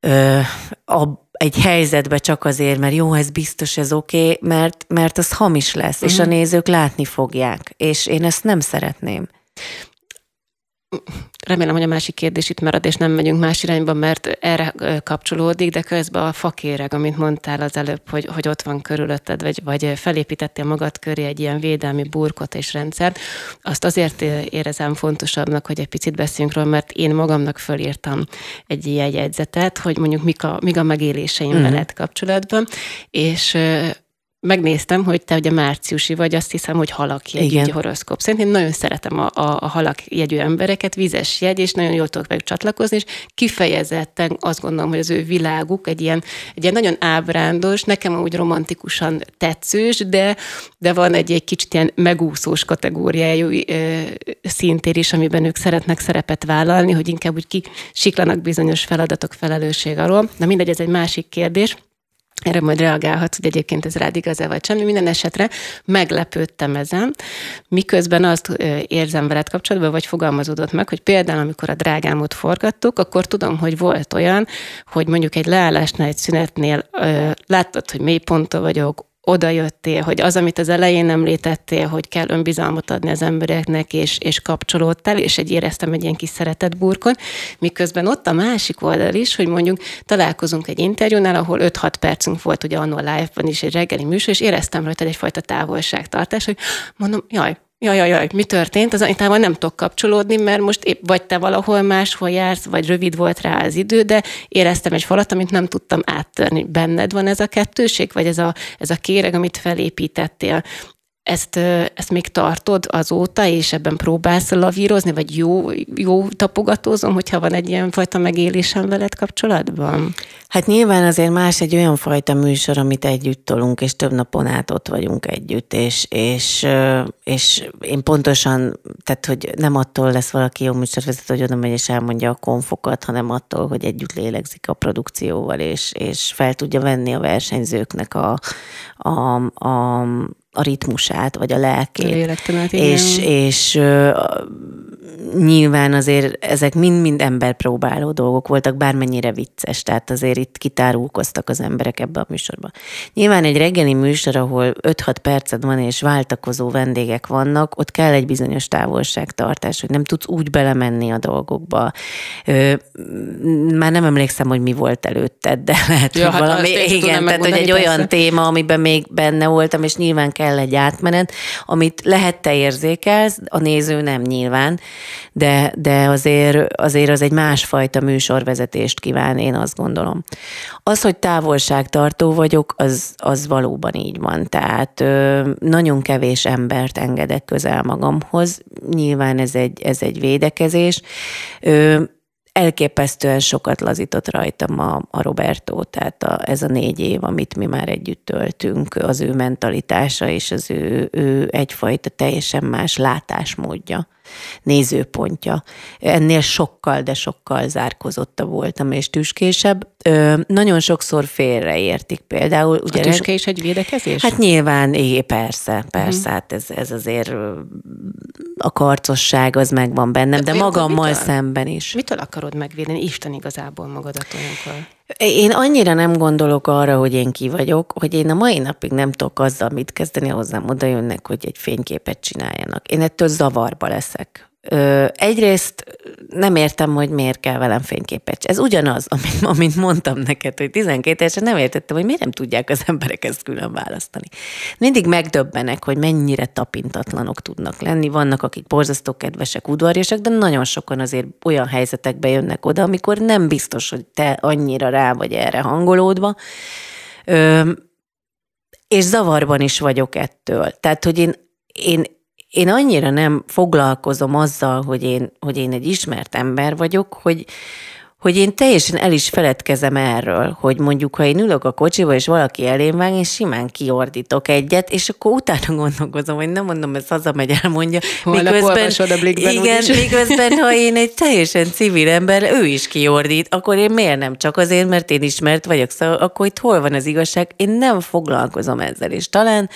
ö, a, egy helyzetbe csak azért, mert jó, ez biztos, ez oké, okay, mert, mert az hamis lesz, uh-huh. és a mhm. nézők látni fogják, és én ezt nem szeretném. Remélem, hogy a másik kérdés itt marad, és nem megyünk más irányba, mert erre kapcsolódik, de közben a fakéreg, amit mondtál az előbb, hogy, hogy ott van körülötted, vagy, vagy felépítettél magad köré egy ilyen védelmi burkot és rendszert, azt azért érezem fontosabbnak, hogy egy picit beszéljünk róla, mert én magamnak fölírtam egy ilyen jegyzetet, hogy mondjuk mik a, mik a megéléseim uh-huh. veled kapcsolatban, és megnéztem, hogy te ugye márciusi vagy, azt hiszem, hogy halak jegyű horoszkóp. Szerintem én nagyon szeretem a, a, a halak jegyű embereket, vizes jegy, és nagyon jól tudok velük csatlakozni, és kifejezetten azt gondolom, hogy az ő világuk egy ilyen, egy ilyen nagyon ábrándos, nekem úgy romantikusan tetszős, de, de van egy, egy kicsit ilyen megúszós kategóriájú ö, szintér is, amiben ők szeretnek szerepet vállalni, hogy inkább úgy kisiklanak bizonyos feladatok felelősség alól. Na mindegy, ez egy másik kérdés. Erre majd reagálhatsz, hogy egyébként ez rád igaz-e vagy sem. Minden esetre meglepődtem ezen, miközben azt érzem veled kapcsolatban, vagy fogalmazódott meg, hogy például amikor a drágámot forgattuk, akkor tudom, hogy volt olyan, hogy mondjuk egy leállásnál, egy szünetnél láttad, hogy mély ponton vagyok, oda jöttél, hogy az, amit az elején említettél, hogy kell önbizalmat adni az embereknek, és, és kapcsolódtál, és egy éreztem egy ilyen kis szeretetburkon, miközben ott a másik oldal is, hogy mondjuk találkozunk egy interjúnál, ahol 5-6 percünk volt ugye annól live-ban is egy reggeli műsor, és éreztem rajta egyfajta távolságtartás, hogy mondom, jaj, jaj, jaj, jaj, mi történt? Az Anitával nem tudok kapcsolódni, mert most épp vagy te valahol máshol jársz, vagy rövid volt rá az idő, de éreztem egy falat, amit nem tudtam áttörni. Benned van ez a kettőség, vagy ez a, ez a kéreg, amit felépítettél? Ezt, ezt még tartod azóta, és ebben próbálsz lavírozni, vagy jó, jó tapogatózom, hogyha van egy ilyen fajta megélésem veled kapcsolatban? Hát nyilván azért más egy olyan fajta műsor, amit együtt tolunk, és több napon át ott vagyunk együtt, és, és, és én pontosan, tehát hogy nem attól lesz valaki jó műsorvezető, hogy oda megy és elmondja a konfokat, hanem attól, hogy együtt lélegzik a produkcióval, és, és fel tudja venni a versenyzőknek a, a, a a ritmusát, vagy a lelkét. és, és uh, nyilván azért ezek mind-mind emberpróbáló dolgok voltak, bármennyire vicces, tehát azért itt kitárulkoztak az emberek ebbe a műsorba. Nyilván egy reggeli műsor, ahol 5-6 perced van, és váltakozó vendégek vannak, ott kell egy bizonyos távolságtartás, hogy nem tudsz úgy belemenni a dolgokba. Ö, már nem emlékszem, hogy mi volt előtted, de lehet, ja, hogy hát valami, igen, tehát hogy egy persze. olyan téma, amiben még benne voltam, és nyilván kell egy átmenet, amit lehet te érzékelsz, a néző nem nyilván, de, de azért, azért az egy másfajta műsorvezetést kíván, én azt gondolom. Az, hogy távolságtartó vagyok, az, az valóban így van. Tehát ö, nagyon kevés embert engedek közel magamhoz. Nyilván ez egy, ez egy védekezés. Ö, elképesztően sokat lazított rajtam a, a Roberto, tehát a, ez a négy év, amit mi már együtt töltünk, az ő mentalitása és az ő, ő egyfajta teljesen más látásmódja. Nézőpontja. Ennél sokkal, de sokkal zárkozottabb voltam és tüskésebb. Ö, nagyon sokszor félreértik például. Ugye a tüske is egy védekezés? Hát nyilván, é, persze, persze, uh-huh. hát ez, ez azért a karcosság az megvan bennem, de, de magammal mitől, szemben is. Mitől akarod megvédeni Isten igazából magadat olyankor? Én annyira nem gondolok arra, hogy én ki vagyok, hogy én a mai napig nem tudok azzal mit kezdeni, hozzám oda jönnek, hogy egy fényképet csináljanak. Én ettől zavarba leszek. Ö, egyrészt nem értem, hogy miért kell velem fényképet. Ez ugyanaz, amit, amit mondtam neked, hogy 12 évesen nem értettem, hogy miért nem tudják az emberek ezt külön választani. Mindig megdöbbenek, hogy mennyire tapintatlanok tudnak lenni. Vannak, akik borzasztó kedvesek, udvariasak, de nagyon sokan azért olyan helyzetekbe jönnek oda, amikor nem biztos, hogy te annyira rá vagy erre hangolódva. Ö, és zavarban is vagyok ettől. Tehát, hogy én, én én annyira nem foglalkozom azzal, hogy én, hogy én egy ismert ember vagyok, hogy, hogy én teljesen el is feledkezem erről, hogy mondjuk, ha én ülök a kocsiba, és valaki elém vág, én simán kiordítok egyet, és akkor utána gondolkozom, hogy nem mondom, ez hazamegy, elmondja. Miközben, a igen, miközben, ha én egy teljesen civil ember, ő is kiordít, akkor én miért nem? Csak azért, mert én ismert vagyok. Szóval akkor itt hol van az igazság? Én nem foglalkozom ezzel, és talán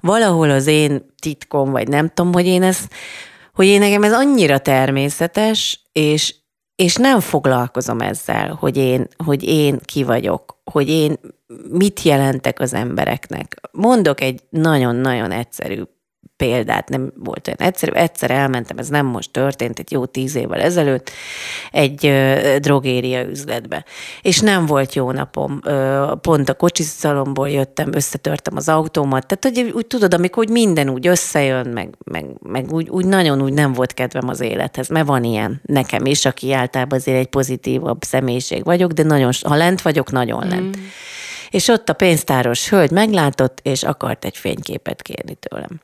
valahol az én titkom, vagy nem tudom, hogy én ezt, hogy én nekem ez annyira természetes, és, és nem foglalkozom ezzel, hogy én, hogy én ki vagyok, hogy én mit jelentek az embereknek. Mondok egy nagyon-nagyon egyszerű példát, nem volt olyan egyszerű. Egyszer elmentem, ez nem most történt, egy jó tíz évvel ezelőtt, egy ö, drogéria üzletbe. És nem volt jó napom. Ö, pont a kocsiszalomból jöttem, összetörtem az autómat. Tehát, hogy úgy tudod, amikor úgy minden úgy összejön, meg, meg, meg úgy, úgy nagyon úgy nem volt kedvem az élethez, mert van ilyen nekem is, aki általában azért egy pozitívabb személyiség vagyok, de nagyon, ha lent vagyok, nagyon lent. Mm. És ott a pénztáros hölgy meglátott, és akart egy fényképet kérni tőlem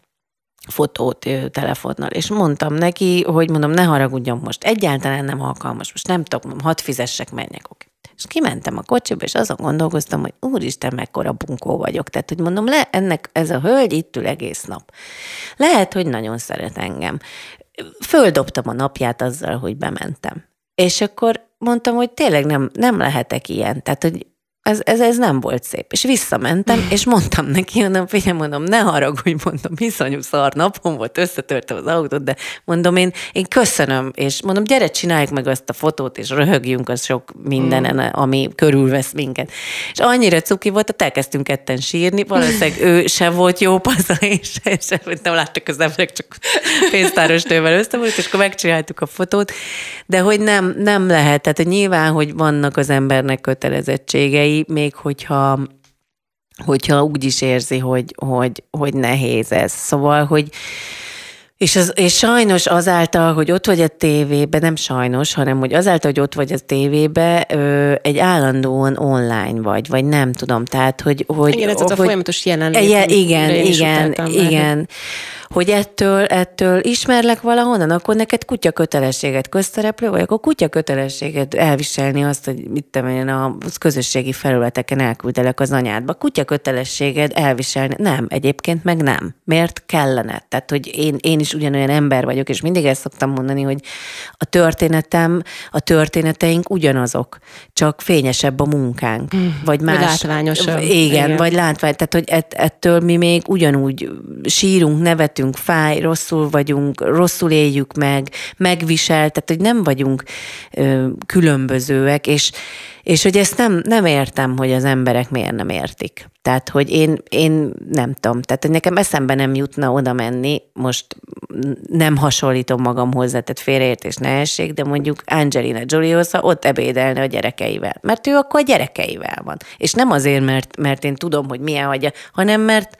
fotót telefonnal, és mondtam neki, hogy mondom, ne haragudjon most, egyáltalán nem alkalmas, most nem tudok, mondom, hadd fizessek, menjek, oké. És kimentem a kocsiba, és azon gondolkoztam, hogy úristen, mekkora bunkó vagyok. Tehát, hogy mondom, le, ennek ez a hölgy itt ül egész nap. Lehet, hogy nagyon szeret engem. Földobtam a napját azzal, hogy bementem. És akkor mondtam, hogy tényleg nem, nem lehetek ilyen. Tehát, hogy ez, ez, ez nem volt szép. És visszamentem, és mondtam neki, mondom, figyelj, mondom, ne haragudj, mondom, iszonyú szar napom volt, összetörtem az autót, de mondom, én, én köszönöm, és mondom, gyere, csináljuk meg azt a fotót, és röhögjünk az sok mindenen, mm. ami körülvesz minket. És annyira cuki volt, hogy elkezdtünk ketten sírni, valószínűleg ő se volt jó paza, és sem, nem láttak az emberek, csak pénztáros tővel össze volt, és akkor megcsináltuk a fotót, de hogy nem, nem lehet, tehát hogy nyilván, hogy vannak az embernek kötelezettségei, még hogyha hogyha úgy is érzi, hogy, hogy, hogy nehéz ez. Szóval, hogy és, az, és sajnos azáltal, hogy ott vagy a tévében, nem sajnos, hanem hogy azáltal, hogy ott vagy a tévébe, ö, egy állandóan online vagy, vagy nem tudom, tehát, hogy... hogy igen, ez hogy, a folyamatos jelenlét. Igen, igen, igen, igen hogy ettől, ettől ismerlek valahonnan, akkor neked kutya kötelességet közszereplő vagy, akkor kutya kötelességet elviselni azt, hogy mit tudom én, a közösségi felületeken elküldelek az anyádba. Kutya kötelességed elviselni. Nem, egyébként meg nem. Miért kellene? Tehát, hogy én, én is ugyanolyan ember vagyok, és mindig ezt szoktam mondani, hogy a történetem, a történeteink ugyanazok, csak fényesebb a munkánk. Mm, vagy más. Vagy látványosabb. Igen, igen, vagy látvány. Tehát, hogy ett, ettől mi még ugyanúgy sírunk, nevetünk, fáj, rosszul vagyunk, rosszul éljük meg, megvisel, tehát hogy nem vagyunk ö, különbözőek, és, és hogy ezt nem, nem értem, hogy az emberek miért nem értik. Tehát, hogy én, én nem tudom, tehát hogy nekem eszembe nem jutna oda menni, most nem hasonlítom magam hozzá, tehát félreértés ne essék, de mondjuk Angelina Jolie ott ebédelne a gyerekeivel, mert ő akkor a gyerekeivel van. És nem azért, mert, mert én tudom, hogy milyen hagyja, hanem mert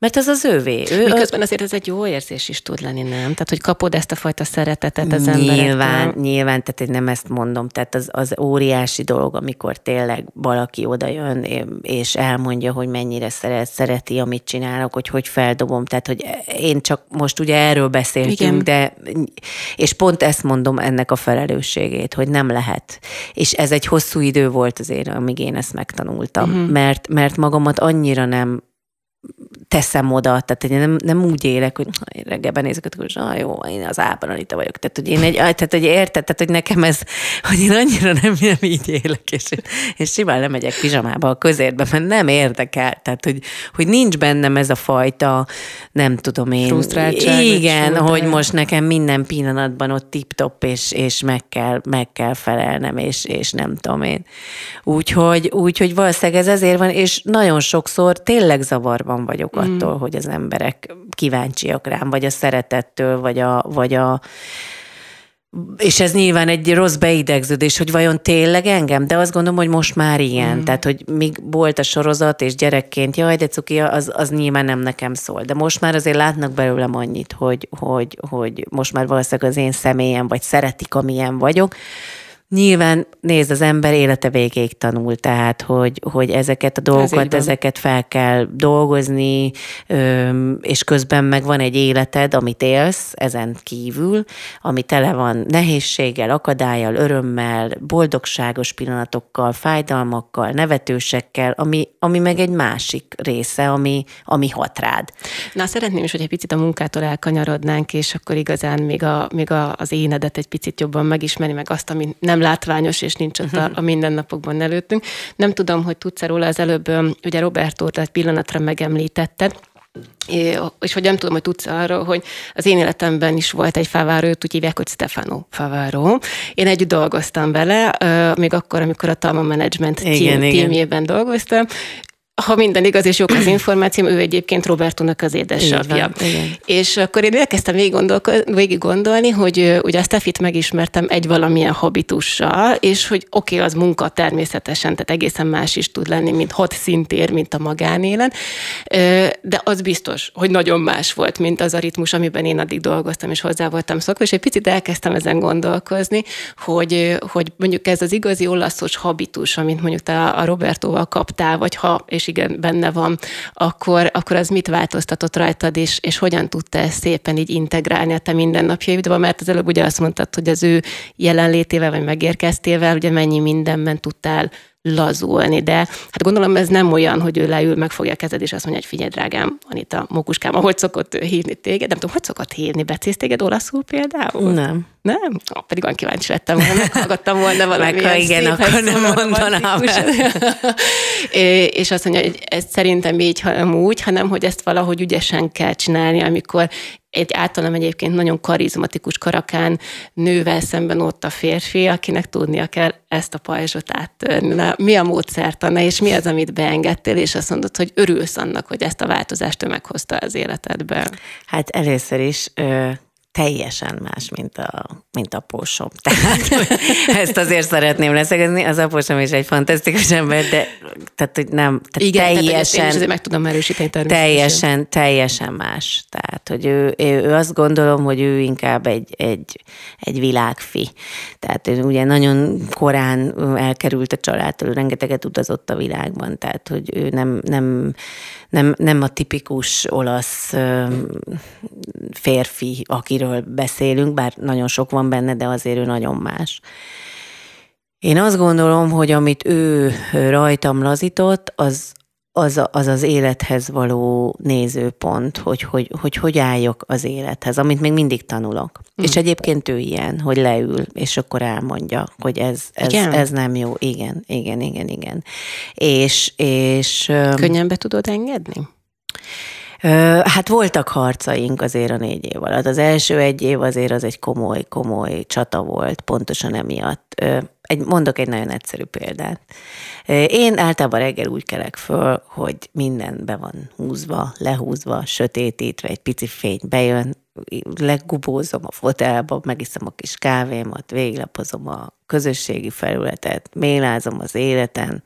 mert az az ővé. Ő Miközben azért ez egy jó érzés is tud lenni, nem? Tehát, hogy kapod ezt a fajta szeretetet az emberektől. Nyilván, nyilván, tehát én nem ezt mondom. Tehát az, az óriási dolog, amikor tényleg valaki oda jön, és elmondja, hogy mennyire szeret, szereti, amit csinálok, hogy hogy feldobom. Tehát, hogy én csak most ugye erről beszéltünk, Igen. de és pont ezt mondom ennek a felelősségét, hogy nem lehet. És ez egy hosszú idő volt azért, amíg én ezt megtanultam. Uh-huh. Mert, mert magamat annyira nem teszem oda, tehát hogy nem, nem úgy élek, hogy én reggelben nézek, hogy ah, jó, én az Ában Anita vagyok. Tehát, hogy én egy, tehát, hogy érted, tehát, hogy nekem ez, hogy én annyira nem, nem így élek, és, és simán nem megyek pizsamába a közérbe, mert nem érdekel. Tehát, hogy, hogy nincs bennem ez a fajta, nem tudom én. Frusztráltság. Igen, hogy most nekem minden pillanatban ott tip-top, és, és meg, kell, meg kell felelnem, és, és nem tudom én. Úgyhogy, úgyhogy valószínűleg ez ezért van, és nagyon sokszor tényleg zavarban vagyok mm. attól, hogy az emberek kíváncsiak rám, vagy a szeretettől, vagy a, vagy a és ez nyilván egy rossz beidegződés, hogy vajon tényleg engem, de azt gondolom, hogy most már igen. Mm. Tehát, hogy még volt a sorozat, és gyerekként, jaj, de cuki, az, az nyilván nem nekem szól. De most már azért látnak belőlem annyit, hogy, hogy, hogy most már valószínűleg az én személyem, vagy szeretik, amilyen vagyok, Nyilván, nézd, az ember élete végéig tanul, tehát, hogy, hogy ezeket a dolgokat, Ez ezeket fel kell dolgozni, és közben meg van egy életed, amit élsz ezen kívül, ami tele van nehézséggel, akadályjal, örömmel, boldogságos pillanatokkal, fájdalmakkal, nevetősekkel, ami, ami meg egy másik része, ami, ami hat rád. Na, szeretném is, hogy egy picit a munkától elkanyarodnánk, és akkor igazán még, a, még a, az énedet egy picit jobban megismerni, meg azt, ami nem nem látványos, és nincs ott a, a mindennapokban előttünk. Nem tudom, hogy tudsz róla az előbb, ugye Roberto egy pillanatra megemlítetted, és hogy nem tudom, hogy tudsz arról, hogy az én életemben is volt egy Favaro, őt úgy hívják, hogy Stefano Favaro. Én együtt dolgoztam vele, még akkor, amikor a Talma Management igen, tímjében dolgoztam, ha minden igaz és jók az információm, ő egyébként Robertónak az édesapja. És akkor én elkezdtem végig, végig gondolni, hogy ugye a Stefit megismertem egy valamilyen habitussal, és hogy oké, okay, az munka természetesen, tehát egészen más is tud lenni, mint hat szintér, mint a magánélen, de az biztos, hogy nagyon más volt, mint az a ritmus, amiben én addig dolgoztam, és hozzá voltam szokva, és egy picit elkezdtem ezen gondolkozni, hogy, hogy mondjuk ez az igazi olaszos habitus, amit mondjuk te a Robertóval kaptál, vagy ha, és igen benne van, akkor, akkor az mit változtatott rajtad, és, és hogyan tudta ezt szépen így integrálni a te mindennapjaidba, mert az előbb ugye azt mondtad, hogy az ő jelenlétével, vagy megérkeztével, ugye mennyi mindenben tudtál lazulni, de hát gondolom ez nem olyan, hogy ő leül, meg fogja kezed, és azt mondja, hogy figyelj, drágám, Anita, Mókuskám, ahogy szokott hívni téged, nem tudom, hogy szokott hívni, becész téged olaszul például? Nem. Nem? Oh, pedig olyan kíváncsi lettem volna, meghallgattam volna valami. Ha igen, akkor nem mondanám És azt mondja, hogy ez szerintem így, hanem úgy, hanem hogy ezt valahogy ügyesen kell csinálni, amikor egy általam egyébként nagyon karizmatikus karakán nővel szemben ott a férfi, akinek tudnia kell ezt a pajzsot áttörni. Mi a módszertana, és mi az, amit beengedtél, és azt mondod, hogy örülsz annak, hogy ezt a változást ő meghozta az életedbe? Hát először is teljesen más, mint a, mint a pósom. Tehát ezt azért szeretném leszegezni. Az apósom is egy fantasztikus ember, de tehát, hogy nem, tehát Igen, teljesen, tehát meg tudom erősíteni Teljesen, teljesen más. Tehát, hogy ő, ő, ő, azt gondolom, hogy ő inkább egy, egy, egy világfi. Tehát ő ugye nagyon korán elkerült a családtól, rengeteget utazott a világban, tehát, hogy ő nem, nem, nem, nem a tipikus olasz férfi, akiről beszélünk, bár nagyon sok van benne, de azért ő nagyon más. Én azt gondolom, hogy amit ő rajtam lazított, az, az, az az élethez való nézőpont, hogy hogy, hogy hogy álljak az élethez, amit még mindig tanulok. Mm. És egyébként ő ilyen, hogy leül, és akkor elmondja, hogy ez, ez, ez nem jó. Igen, igen, igen, igen. És, és Könnyen be tudod engedni? Hát voltak harcaink azért a négy év alatt. Az első egy év azért az egy komoly, komoly csata volt, pontosan emiatt. Egy, mondok egy nagyon egyszerű példát. Én általában reggel úgy kelek föl, hogy minden be van húzva, lehúzva, sötétítve, egy pici fény bejön, legubózom a fotelba, megiszom a kis kávémat, véglapozom a közösségi felületet, mélázom az életen,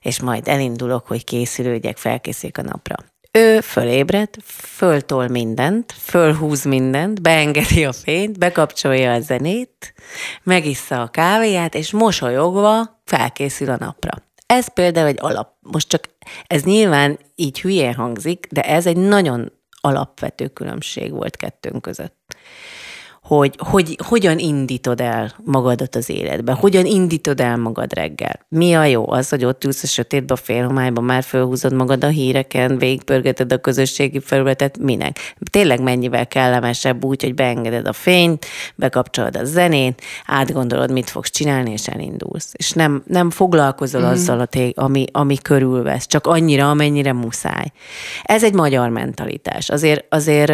és majd elindulok, hogy készülődjek, felkészüljek a napra. Ő fölébred, föltol mindent, fölhúz mindent, beengedi a fényt, bekapcsolja a zenét, megissza a kávéját, és mosolyogva felkészül a napra. Ez például egy alap, most csak ez nyilván így hülyén hangzik, de ez egy nagyon alapvető különbség volt kettőnk között. Hogy, hogy hogyan indítod el magadat az életbe, hogyan indítod el magad reggel. Mi a jó? Az, hogy ott ülsz a sötétbe, a félhomályban, már fölhúzod magad a híreken, végigpörgeted a közösségi felületet, minek? Tényleg mennyivel kellemesebb úgy, hogy beengeded a fényt, bekapcsolod a zenét, átgondolod, mit fogsz csinálni, és elindulsz. És nem, nem foglalkozol mm. azzal, a té- ami, ami körülvesz, csak annyira, amennyire muszáj. Ez egy magyar mentalitás. Azért, azért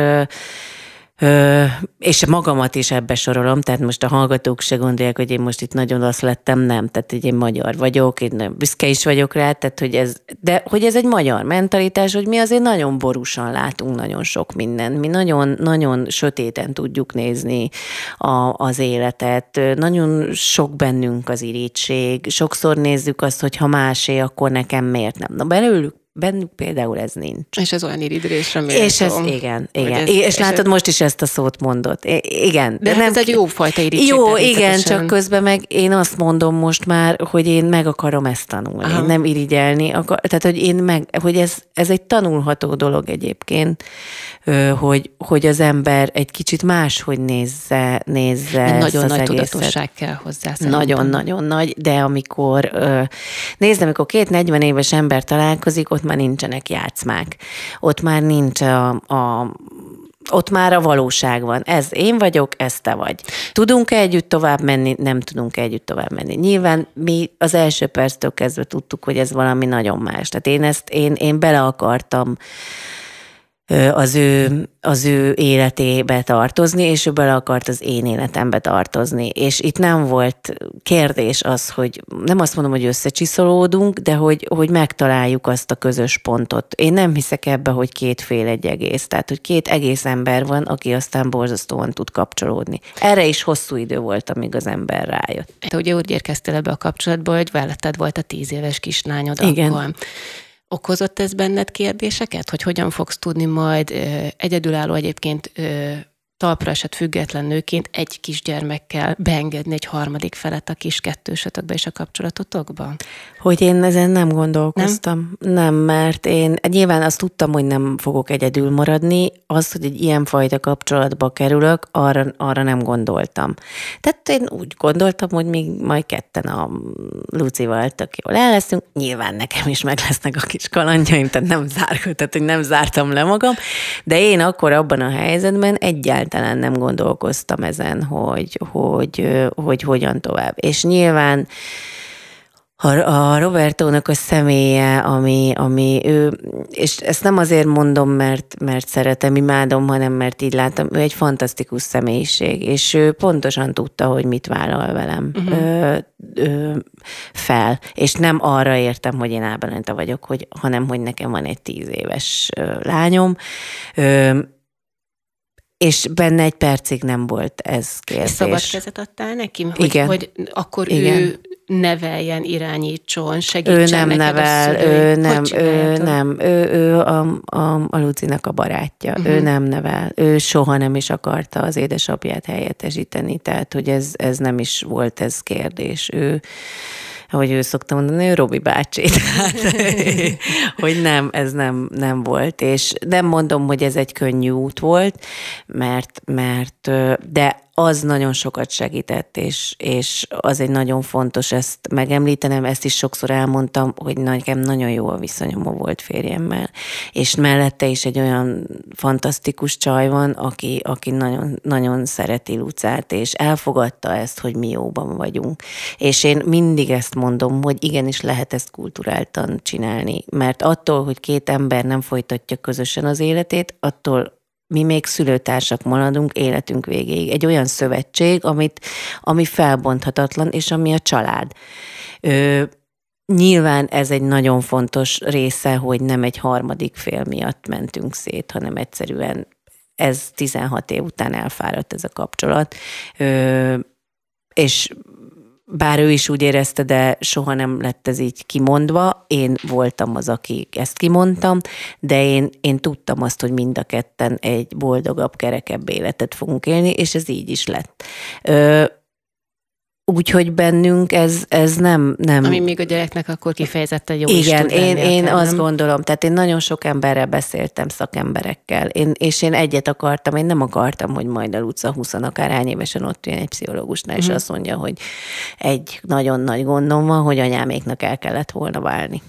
Ö, és magamat is ebbe sorolom, tehát most a hallgatók se gondolják, hogy én most itt nagyon azt lettem, nem, tehát hogy én magyar vagyok, én nagyon büszke is vagyok rá, tehát hogy ez, de hogy ez egy magyar mentalitás, hogy mi azért nagyon borúsan látunk nagyon sok mindent, mi nagyon, nagyon sötéten tudjuk nézni a, az életet, nagyon sok bennünk az irítség, sokszor nézzük azt, hogy ha másé, akkor nekem miért nem. Na belőlük Bennük például ez nincs. És ez olyan iridülésre méltó. És ez, igen, igen. Ez, és, és látod, ez... most is ezt a szót mondott. I- igen. De, de nem, ez egy jó fajta irítség. Jó, igen, csak közben meg én azt mondom most már, hogy én meg akarom ezt tanulni. Aha. Nem irigyelni. Akar, tehát, hogy én meg, hogy ez, ez egy tanulható dolog egyébként, hogy, hogy az ember egy kicsit máshogy nézze, nézze Nagyon nagy egészet. tudatosság kell hozzá. Nagyon-nagyon nagy, de amikor, nézd, amikor két 40 éves ember találkozik, ott már nincsenek játszmák. Ott már nincs a, a ott már a valóság van. Ez én vagyok, ez te vagy. Tudunk-e együtt tovább menni? Nem tudunk együtt tovább menni. Nyilván mi az első perctől kezdve tudtuk, hogy ez valami nagyon más. Tehát én ezt, én, én bele akartam az ő, az ő életébe tartozni, és ő bele akart az én életembe tartozni. És itt nem volt kérdés az, hogy nem azt mondom, hogy összecsiszolódunk, de hogy, hogy megtaláljuk azt a közös pontot. Én nem hiszek ebbe, hogy két fél egy egész. Tehát, hogy két egész ember van, aki aztán borzasztóan tud kapcsolódni. Erre is hosszú idő volt, amíg az ember rájött. Te ugye úgy érkeztél ebbe a kapcsolatba, hogy velleted volt a tíz éves kislányod Igen. akkor. Okozott ez benned kérdéseket, hogy hogyan fogsz tudni majd egyedülálló egyébként talpra esett független nőként egy kisgyermekkel beengedni egy harmadik felet a kis kettősötökbe és a kapcsolatotokba? Hogy én ezen nem gondolkoztam. Nem? nem, mert én nyilván azt tudtam, hogy nem fogok egyedül maradni. Az, hogy egy ilyen fajta kapcsolatba kerülök, arra, arra nem gondoltam. Tehát én úgy gondoltam, hogy még majd ketten a Lucival tök jól el leszünk. Nyilván nekem is meg lesznek a kis kalandjaim, tehát nem zárkó, tehát hogy nem zártam le magam, de én akkor abban a helyzetben egyáltalán egyáltalán nem gondolkoztam ezen, hogy, hogy, hogy, hogy hogyan tovább. És nyilván a Robertónak a személye, ami, ami ő, és ezt nem azért mondom, mert, mert szeretem, imádom, hanem mert így látom, ő egy fantasztikus személyiség, és ő pontosan tudta, hogy mit vállal velem uh-huh. ö, ö, fel. És nem arra értem, hogy én Ábelenta vagyok, hogy, hanem hogy nekem van egy tíz éves lányom. Ö, és benne egy percig nem volt ez kérdés. És szabad kezet adtál neki? Hogy, Igen. hogy akkor Igen. ő neveljen, irányítson, segítsen Ő nem nevel, ő nem, ő nem, ő, ő a, a, a Lucinak a barátja, uh-huh. ő mhm. nem nevel, ő soha nem is akarta az édesapját helyettesíteni, tehát hogy ez, ez nem is volt ez kérdés. Ő ahogy ő szokta mondani, ő Robi bácsi. Tehát, hogy nem, ez nem, nem volt. És nem mondom, hogy ez egy könnyű út volt, mert, mert de az nagyon sokat segített, és, és az egy nagyon fontos ezt megemlítenem, ezt is sokszor elmondtam, hogy nekem nagyon jó a viszonyom a volt férjemmel, és mellette is egy olyan fantasztikus csaj van, aki, aki nagyon, nagyon szereti Lucát, és elfogadta ezt, hogy mi jóban vagyunk. És én mindig ezt mondom, hogy igenis lehet ezt kulturáltan csinálni, mert attól, hogy két ember nem folytatja közösen az életét, attól mi még szülőtársak maradunk életünk végéig. Egy olyan szövetség, amit, ami felbonthatatlan, és ami a család. Ö, nyilván ez egy nagyon fontos része, hogy nem egy harmadik fél miatt mentünk szét, hanem egyszerűen ez 16 év után elfáradt ez a kapcsolat. Ö, és bár ő is úgy érezte, de soha nem lett ez így kimondva. Én voltam az, aki ezt kimondtam, de én, én tudtam azt, hogy mind a ketten egy boldogabb, kerekebb életet fogunk élni, és ez így is lett. Ö, Úgyhogy bennünk ez, ez nem, nem... Ami még a gyereknek akkor kifejezetten jó Igen, is tud én, én azt nem? gondolom, tehát én nagyon sok emberrel beszéltem, szakemberekkel, én, és én egyet akartam, én nem akartam, hogy majd a Luca 20 akár évesen ott jön egy pszichológusnál, és uh-huh. azt mondja, hogy egy nagyon nagy gondom van, hogy anyáméknak el kellett volna válni.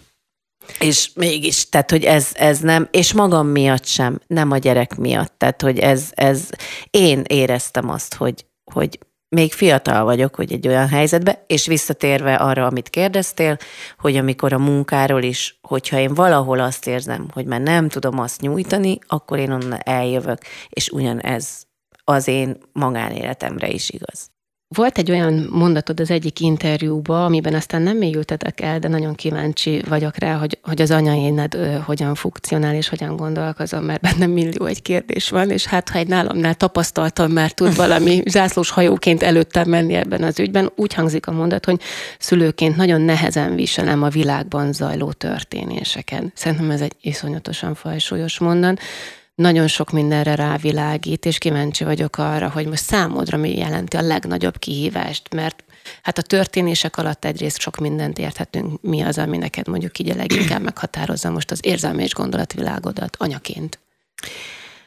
És mégis, tehát, hogy ez, ez nem, és magam miatt sem, nem a gyerek miatt, tehát, hogy ez, ez én éreztem azt, hogy, hogy még fiatal vagyok, hogy egy olyan helyzetbe, és visszatérve arra, amit kérdeztél, hogy amikor a munkáról is, hogyha én valahol azt érzem, hogy már nem tudom azt nyújtani, akkor én onnan eljövök, és ugyanez az én magánéletemre is igaz. Volt egy olyan mondatod az egyik interjúban, amiben aztán nem mélyültetek el, de nagyon kíváncsi vagyok rá, hogy, hogy az anyaéned ö, hogyan funkcionál és hogyan gondolkozom, mert bennem millió egy kérdés van, és hát ha egy nálamnál tapasztaltam, már tud valami zászlós hajóként előttem menni ebben az ügyben, úgy hangzik a mondat, hogy szülőként nagyon nehezen viselem a világban zajló történéseken. Szerintem ez egy iszonyatosan fajsúlyos mondan nagyon sok mindenre rávilágít, és kíváncsi vagyok arra, hogy most számodra mi jelenti a legnagyobb kihívást, mert hát a történések alatt egyrészt sok mindent érthetünk, mi az, ami neked mondjuk így a leginkább meghatározza most az érzelmi és gondolatvilágodat anyaként.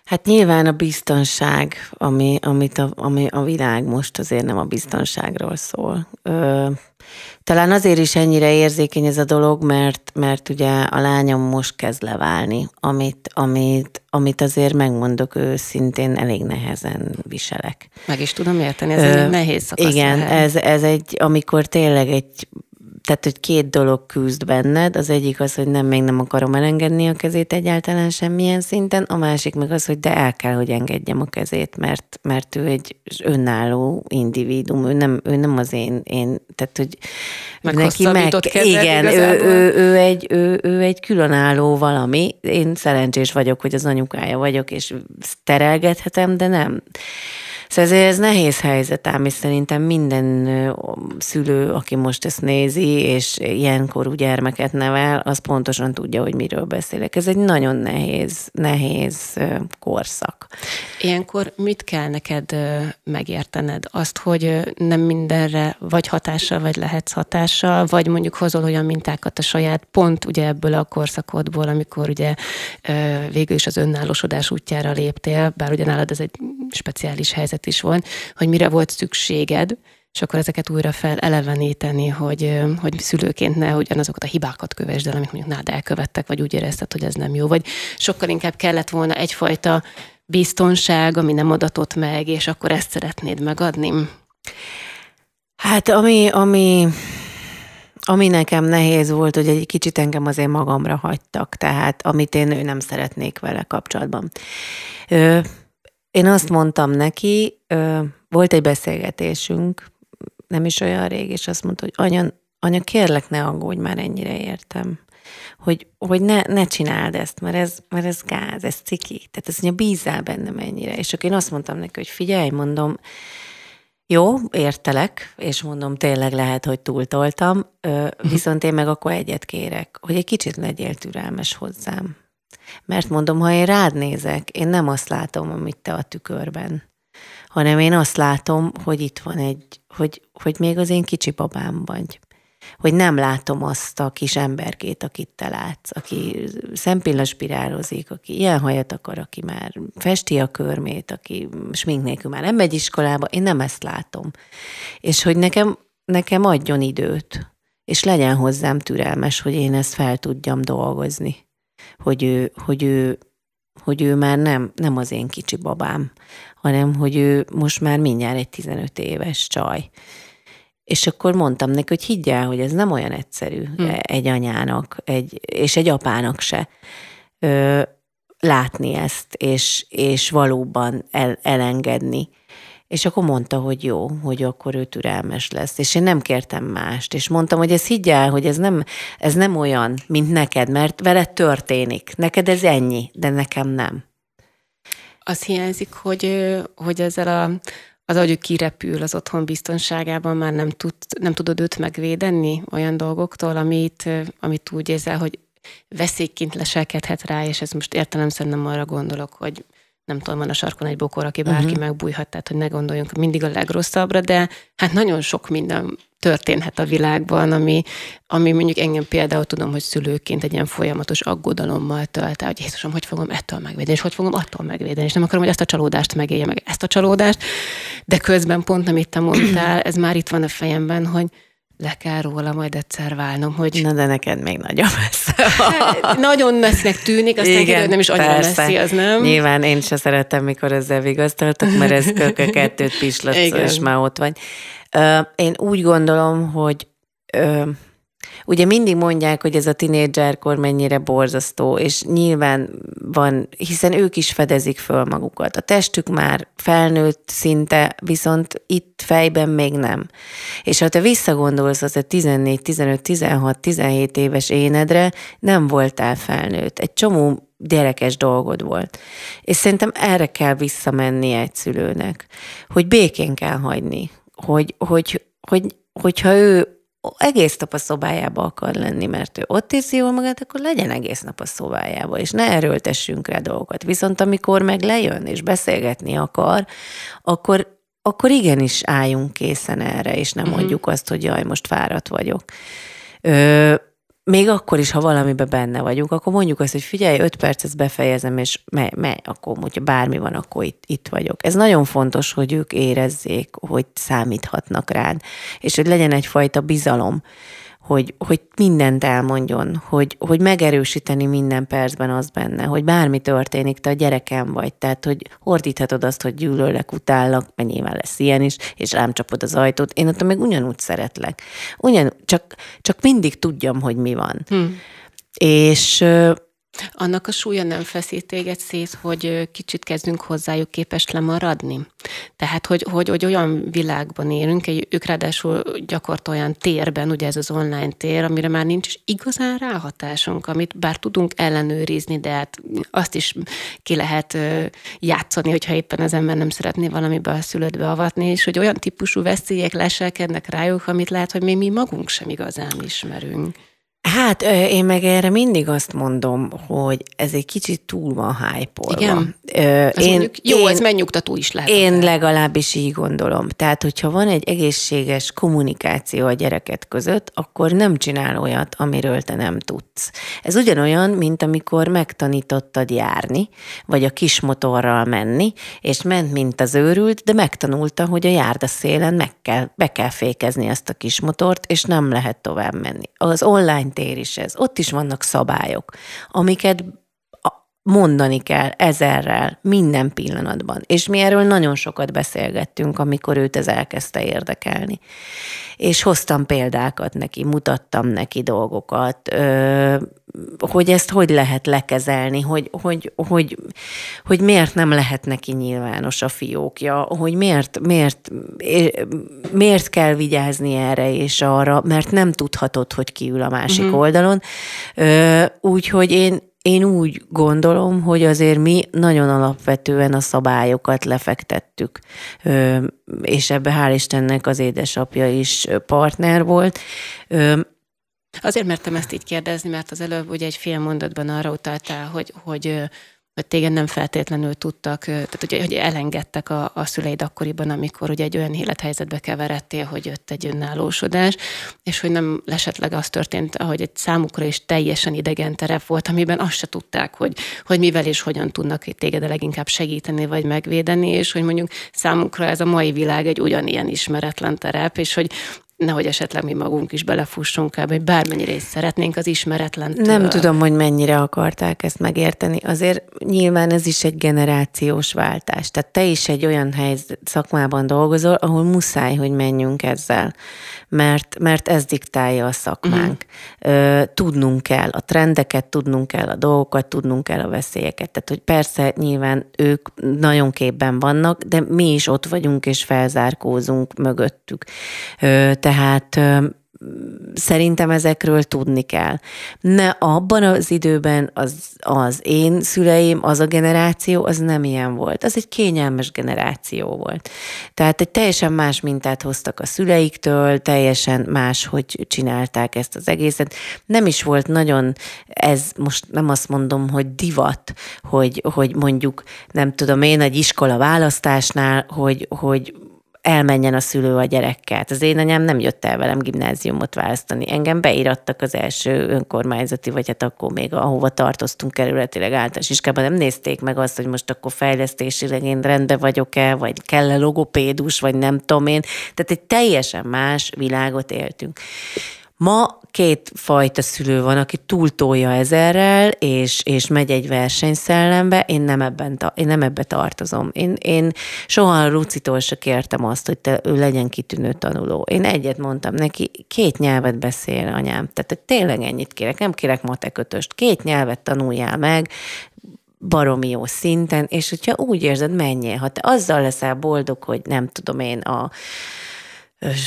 Hát nyilván a biztonság, ami, amit a, ami a világ most azért nem a biztonságról szól. Ö, talán azért is ennyire érzékeny ez a dolog, mert, mert ugye a lányom most kezd leválni, amit, amit, amit azért megmondok őszintén, elég nehezen viselek. Meg is tudom érteni, ez Ö, egy nehéz szakasz Igen, ez, ez egy, amikor tényleg egy tehát, hogy két dolog küzd benned, az egyik az, hogy nem, még nem akarom elengedni a kezét egyáltalán semmilyen szinten, a másik meg az, hogy de el kell, hogy engedjem a kezét, mert, mert ő egy önálló individuum, ő nem, ő nem az én, én tehát, hogy meg neki meg, igen, ő, ő, ő, egy, ő, ő egy különálló valami, én szerencsés vagyok, hogy az anyukája vagyok, és terelgethetem, de nem. Szóval ez, ez nehéz helyzet ám, és szerintem minden szülő, aki most ezt nézi, és ilyenkorú gyermeket nevel, az pontosan tudja, hogy miről beszélek. Ez egy nagyon nehéz, nehéz korszak. Ilyenkor mit kell neked megértened? Azt, hogy nem mindenre vagy hatással, vagy lehetsz hatással, vagy mondjuk hozol olyan mintákat a saját pont ugye ebből a korszakodból, amikor ugye végül is az önállósodás útjára léptél, bár ugye nálad ez egy speciális helyzet is volt, hogy mire volt szükséged, és akkor ezeket újra fel eleveníteni, hogy, hogy szülőként ne ugyanazokat a hibákat kövesd el, amit mondjuk nálad elkövettek, vagy úgy érezted, hogy ez nem jó, vagy sokkal inkább kellett volna egyfajta biztonság, ami nem adatott meg, és akkor ezt szeretnéd megadni? Hát ami, ami, ami nekem nehéz volt, hogy egy kicsit engem azért magamra hagytak, tehát amit én nem szeretnék vele kapcsolatban. Ö, én azt mondtam neki, ö, volt egy beszélgetésünk, nem is olyan rég, és azt mondta, hogy anya, anya kérlek ne aggódj, már ennyire értem. Hogy, hogy ne, ne csináld ezt, mert ez, mert ez gáz, ez ciki. Tehát ez mondja, bízzál bennem ennyire. És akkor én azt mondtam neki, hogy figyelj, mondom, jó, értelek, és mondom, tényleg lehet, hogy túltoltam, viszont én meg akkor egyet kérek, hogy egy kicsit legyél türelmes hozzám. Mert mondom, ha én rád nézek, én nem azt látom, amit te a tükörben, hanem én azt látom, hogy itt van egy, hogy, hogy még az én kicsi babám vagy. Hogy nem látom azt a kis emberkét, akit te látsz, aki szempillaspirálozik, aki ilyen hajat akar, aki már festi a körmét, aki smink nélkül már nem megy iskolába, én nem ezt látom. És hogy nekem, nekem adjon időt, és legyen hozzám türelmes, hogy én ezt fel tudjam dolgozni hogy ő, hogy ő, hogy ő már nem, nem az én kicsi babám, hanem hogy ő most már mindjárt egy 15 éves csaj. És akkor mondtam neki, hogy higgyel, hogy ez nem olyan egyszerű hmm. egy anyának, egy, és egy apának se ö, látni ezt, és, és valóban el, elengedni. És akkor mondta, hogy jó, hogy akkor ő türelmes lesz. És én nem kértem mást. És mondtam, hogy ez higgyel, hogy ez nem, ez nem olyan, mint neked, mert veled történik. Neked ez ennyi, de nekem nem. Az hiányzik, hogy, hogy ezzel a, az, hogy kirepül az otthon biztonságában, már nem, tud, nem tudod őt megvédeni olyan dolgoktól, amit, amit úgy érzel, hogy veszélyként leselkedhet rá, és ez most értelemszerűen nem arra gondolok, hogy nem tudom, van a sarkon egy bokor, aki bárki uh-huh. megbújhat, tehát hogy ne gondoljunk mindig a legrosszabbra, de hát nagyon sok minden történhet a világban, ami, ami mondjuk engem például tudom, hogy szülőként egy ilyen folyamatos aggodalommal tölt el, hogy Jézusom, hogy fogom ettől megvédeni, és hogy fogom attól megvédeni, és nem akarom, hogy ezt a csalódást megélje meg, ezt a csalódást, de közben pont, amit te mondtál, ez már itt van a fejemben, hogy le kell róla majd egyszer válnom, hogy... Na, de neked még nagyon messze. Hát, nagyon messzinek tűnik, aztán Igen, kérdez, nem is annyira persze. messzi, az nem? Nyilván én se szeretem, mikor ezzel vigasztaltok, mert ez köke kettőt pislatsz, és már ott vagy. Én úgy gondolom, hogy Ugye mindig mondják, hogy ez a tinédzserkor mennyire borzasztó, és nyilván van, hiszen ők is fedezik föl magukat. A testük már felnőtt szinte, viszont itt fejben még nem. És ha te visszagondolsz az a 14, 15, 16, 17 éves énedre, nem voltál felnőtt. Egy csomó gyerekes dolgod volt. És szerintem erre kell visszamenni egy szülőnek, hogy békén kell hagyni, hogy, hogy, hogy hogyha ő egész nap a szobájába akar lenni, mert ő ott érzi jól magát, akkor legyen egész nap a szobájába, és ne erőltessünk rá dolgokat. Viszont amikor meg lejön és beszélgetni akar, akkor, akkor igenis álljunk készen erre, és nem uh-huh. mondjuk azt, hogy jaj, most fáradt vagyok. Ö, még akkor is, ha valamiben benne vagyunk, akkor mondjuk azt, hogy figyelj, öt perc, ezt befejezem, és me, me, akkor, hogyha bármi van, akkor itt, itt vagyok. Ez nagyon fontos, hogy ők érezzék, hogy számíthatnak rád, és hogy legyen egyfajta bizalom hogy, hogy mindent elmondjon, hogy, hogy megerősíteni minden percben az benne, hogy bármi történik, te a gyerekem vagy, tehát hogy ordíthatod azt, hogy gyűlölek, utállak, mert nyilván lesz ilyen is, és rám csapod az ajtót. Én ott meg ugyanúgy szeretlek. Ugyan, csak, csak mindig tudjam, hogy mi van. Hmm. És annak a súlya nem feszít téged szét, hogy kicsit kezdünk hozzájuk képes lemaradni? Tehát, hogy, hogy, hogy olyan világban élünk, egy, ők ráadásul gyakort olyan térben, ugye ez az online tér, amire már nincs is igazán ráhatásunk, amit bár tudunk ellenőrizni, de hát azt is ki lehet játszani, hogyha éppen az ember nem szeretné valamibe a szülődbe avatni, és hogy olyan típusú veszélyek leselkednek rájuk, amit lehet, hogy még mi magunk sem igazán ismerünk. Hát én meg erre mindig azt mondom, hogy ez egy kicsit túl van hype Igen? Ez én, mondjuk, jó, én, ez megnyugtató is lehet. Én legalábbis így gondolom. Tehát, hogyha van egy egészséges kommunikáció a gyereket között, akkor nem csinál olyat, amiről te nem tudsz. Ez ugyanolyan, mint amikor megtanítottad járni, vagy a kis motorral menni, és ment, mint az őrült, de megtanulta, hogy a járda szélen meg kell, be kell fékezni ezt a kis motort, és nem lehet tovább menni. Az online tér is ez. Ott is vannak szabályok, amiket mondani kell ezerrel, minden pillanatban. És mi erről nagyon sokat beszélgettünk, amikor őt ez elkezdte érdekelni. És hoztam példákat neki, mutattam neki dolgokat, hogy ezt hogy lehet lekezelni, hogy, hogy, hogy, hogy miért nem lehet neki nyilvános a fiókja, hogy miért, miért, miért kell vigyázni erre és arra, mert nem tudhatod, hogy kiül a másik uh-huh. oldalon. Úgyhogy én, én úgy gondolom, hogy azért mi nagyon alapvetően a szabályokat lefektettük, és ebbe hál' Istennek az édesapja is partner volt. Azért mertem ezt így kérdezni, mert az előbb ugye egy fél mondatban arra utaltál, hogy, hogy hogy téged nem feltétlenül tudtak, tehát ugye, hogy elengedtek a, a szüleid akkoriban, amikor ugye egy olyan élethelyzetbe keveredtél, hogy jött egy önállósodás, és hogy nem esetleg az történt, ahogy egy számukra is teljesen idegen terep volt, amiben azt se tudták, hogy, hogy mivel és hogyan tudnak téged a leginkább segíteni vagy megvédeni, és hogy mondjuk számukra ez a mai világ egy ugyanilyen ismeretlen terep, és hogy nehogy esetleg mi magunk is belefussunk el, hogy bármennyire is szeretnénk az ismeretlen. Nem tudom, hogy mennyire akarták ezt megérteni. Azért nyilván ez is egy generációs váltás. Tehát te is egy olyan helyzet szakmában dolgozol, ahol muszáj, hogy menjünk ezzel, mert, mert ez diktálja a szakmánk. Uh-huh. Tudnunk kell a trendeket, tudnunk kell a dolgokat, tudnunk kell a veszélyeket. Tehát, hogy persze nyilván ők nagyon képben vannak, de mi is ott vagyunk és felzárkózunk mögöttük tehát szerintem ezekről tudni kell. Ne abban az időben az, az én szüleim, az a generáció, az nem ilyen volt. Az egy kényelmes generáció volt. Tehát egy teljesen más mintát hoztak a szüleiktől, teljesen más, hogy csinálták ezt az egészet. Nem is volt nagyon, ez most nem azt mondom, hogy divat, hogy, hogy mondjuk, nem tudom én, egy iskola választásnál, hogy, hogy elmenjen a szülő a gyerekkel. Az én anyám nem jött el velem gimnáziumot választani. Engem beírattak az első önkormányzati, vagy hát akkor még ahova tartoztunk kerületileg általános iskában, nem nézték meg azt, hogy most akkor fejlesztésileg én rendben vagyok-e, vagy kell-e logopédus, vagy nem tudom én. Tehát egy teljesen más világot éltünk. Ma két fajta szülő van, aki túltolja ezerrel, és, és megy egy versenyszellembe, én nem ebben, én nem ebbe tartozom. Én, én soha a Lucitól se kértem azt, hogy te, ő legyen kitűnő tanuló. Én egyet mondtam neki, két nyelvet beszél anyám. Tehát tényleg ennyit kérek, nem kérek matekötöst. Két nyelvet tanuljál meg, baromi jó szinten, és hogyha úgy érzed, menjél. Ha te azzal leszel boldog, hogy nem tudom én a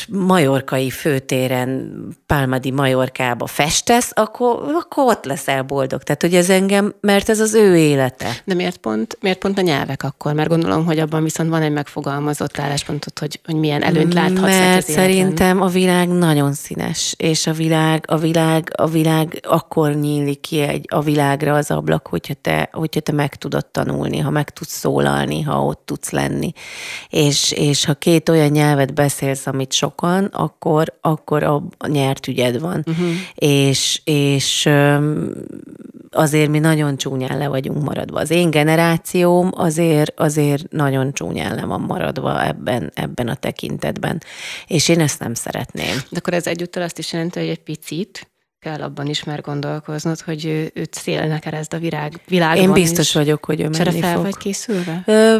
majorkai főtéren, Pálmadi Majorkába festesz, akkor, akkor ott leszel boldog. Tehát, hogy ez engem, mert ez az ő élete. De miért pont, miért pont a nyelvek akkor? Mert gondolom, hogy abban viszont van egy megfogalmazott álláspontot, hogy, hogy milyen előnyt láthatsz. Mert szerintem a világ nagyon színes, és a világ, a világ, a világ akkor nyílik ki egy, a világra az ablak, hogyha te, hogyha te meg tudod tanulni, ha meg tudsz szólalni, ha ott tudsz lenni. És, és ha két olyan nyelvet beszélsz, amit sokan, akkor, akkor a nyert ügyed van. Uh-huh. És, és azért mi nagyon csúnyán le vagyunk maradva. Az én generációm azért, azért nagyon csúnyán le van maradva ebben, ebben a tekintetben. És én ezt nem szeretném. De akkor ez egyúttal azt is jelenti, hogy egy picit kell abban is már gondolkoznod, hogy őt szélnek keresztd a virág, világban Én biztos is. vagyok, hogy ő menni fel fog. vagy készülve? Ö,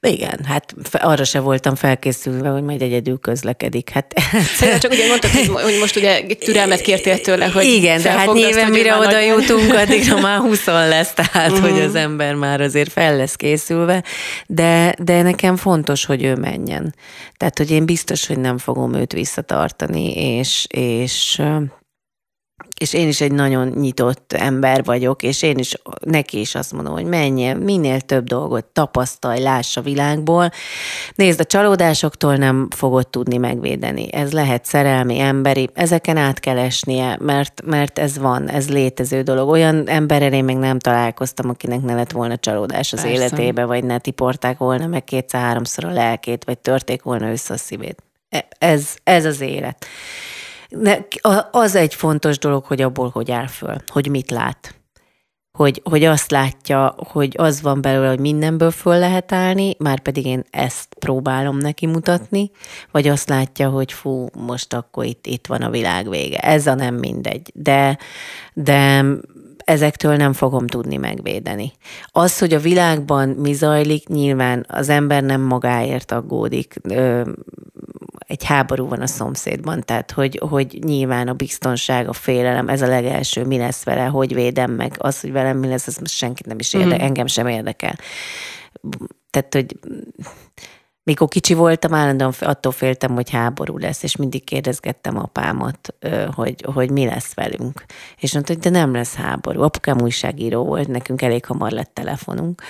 igen, hát arra se voltam felkészülve, hogy majd egyedül közlekedik. Hát... Szerintem csak ugye mondtad, hogy most ugye türelmet kértél tőle, hogy Igen, de hát nyilván mire oda nagy... jutunk, addigra már 20 lesz, tehát uh-huh. hogy az ember már azért fel lesz készülve, de, de nekem fontos, hogy ő menjen. Tehát, hogy én biztos, hogy nem fogom őt visszatartani, és, és és én is egy nagyon nyitott ember vagyok, és én is neki is azt mondom, hogy menj, minél több dolgot tapasztalj, láss a világból. Nézd, a csalódásoktól nem fogod tudni megvédeni. Ez lehet szerelmi, emberi, ezeken át kell esnie, mert, mert ez van, ez létező dolog. Olyan emberrel én még nem találkoztam, akinek ne lett volna csalódás az Persze. életébe, vagy ne tiporták volna meg kétszer-háromszor a lelkét, vagy törték volna össze a szívét. E, ez, ez az élet az egy fontos dolog, hogy abból hogy áll föl, hogy mit lát. Hogy, hogy azt látja, hogy az van belőle, hogy mindenből föl lehet állni, már pedig én ezt próbálom neki mutatni, vagy azt látja, hogy fú, most akkor itt, itt van a világ vége. Ez a nem mindegy. De, de ezektől nem fogom tudni megvédeni. Az, hogy a világban mi zajlik, nyilván az ember nem magáért aggódik. Egy háború van a szomszédban, tehát hogy, hogy nyilván a biztonság, a félelem, ez a legelső, mi lesz vele, hogy védem meg, az, hogy velem mi lesz, az most senkit nem is érdekel, mm. engem sem érdekel. Tehát, hogy mikor kicsi voltam, állandóan attól féltem, hogy háború lesz, és mindig kérdezgettem apámat, hogy, hogy mi lesz velünk. És mondta, hogy de nem lesz háború. Apukám újságíró volt, nekünk elég hamar lett telefonunk.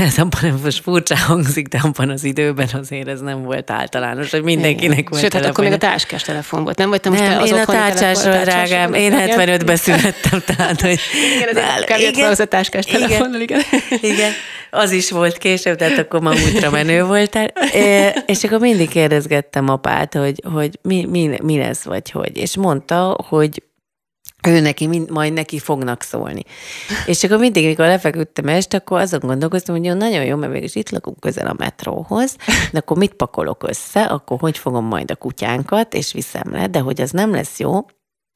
Ez abban most furcsa hangzik, de abban az időben azért ez nem volt általános, hogy mindenkinek volt Sőt, hát akkor még a táskás telefon volt, nem vagy te most nem, az én a tárcsásról, drágám, én 75-ben születtem, tehát hogy... Igen, az igen, az a táskás telefonnal, igen. Igen, az is volt később, tehát akkor már útra menő voltál. És akkor mindig kérdezgettem apát, hogy, hogy mi, mi, mi lesz, vagy hogy. És mondta, hogy ő neki, mind, majd neki fognak szólni. És akkor mindig, mikor lefeküdtem este, akkor azon gondolkoztam, hogy jó, nagyon jó, mert mégis itt lakunk közel a metróhoz, de akkor mit pakolok össze, akkor hogy fogom majd a kutyánkat, és viszem le, de hogy az nem lesz jó,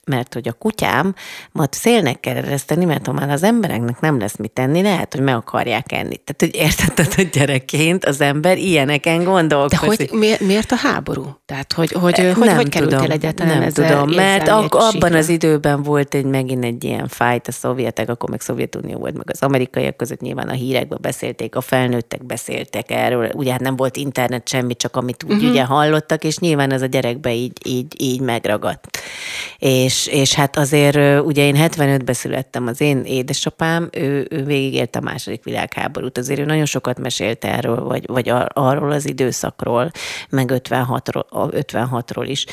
mert hogy a kutyám mat szélnek kell ereszteni, mert ha már az embereknek nem lesz mit tenni, lehet, hogy meg akarják enni. Tehát, hogy érted, hogy gyerekként az ember ilyeneken gondolkozik. De hogy miért, miért a háború? Tehát, hogy, hogy, nem hogy, hogy kerültél egyáltalán Nem tudom, mert ak- abban az időben volt egy megint egy ilyen fájt a szovjetek, akkor meg Szovjetunió volt, meg az amerikaiak között nyilván a hírekben beszélték, a felnőttek beszéltek erről, ugye hát nem volt internet semmi, csak amit úgy uh-huh. ugye hallottak, és nyilván ez a gyerekbe így, így, így megragadt. És, és hát azért ugye én 75-ben születtem, az én édesapám, ő, ő végigélte a második világháborút, azért ő nagyon sokat mesélt erről, vagy, vagy arról az időszakról, meg 56-ról, 56-ról is.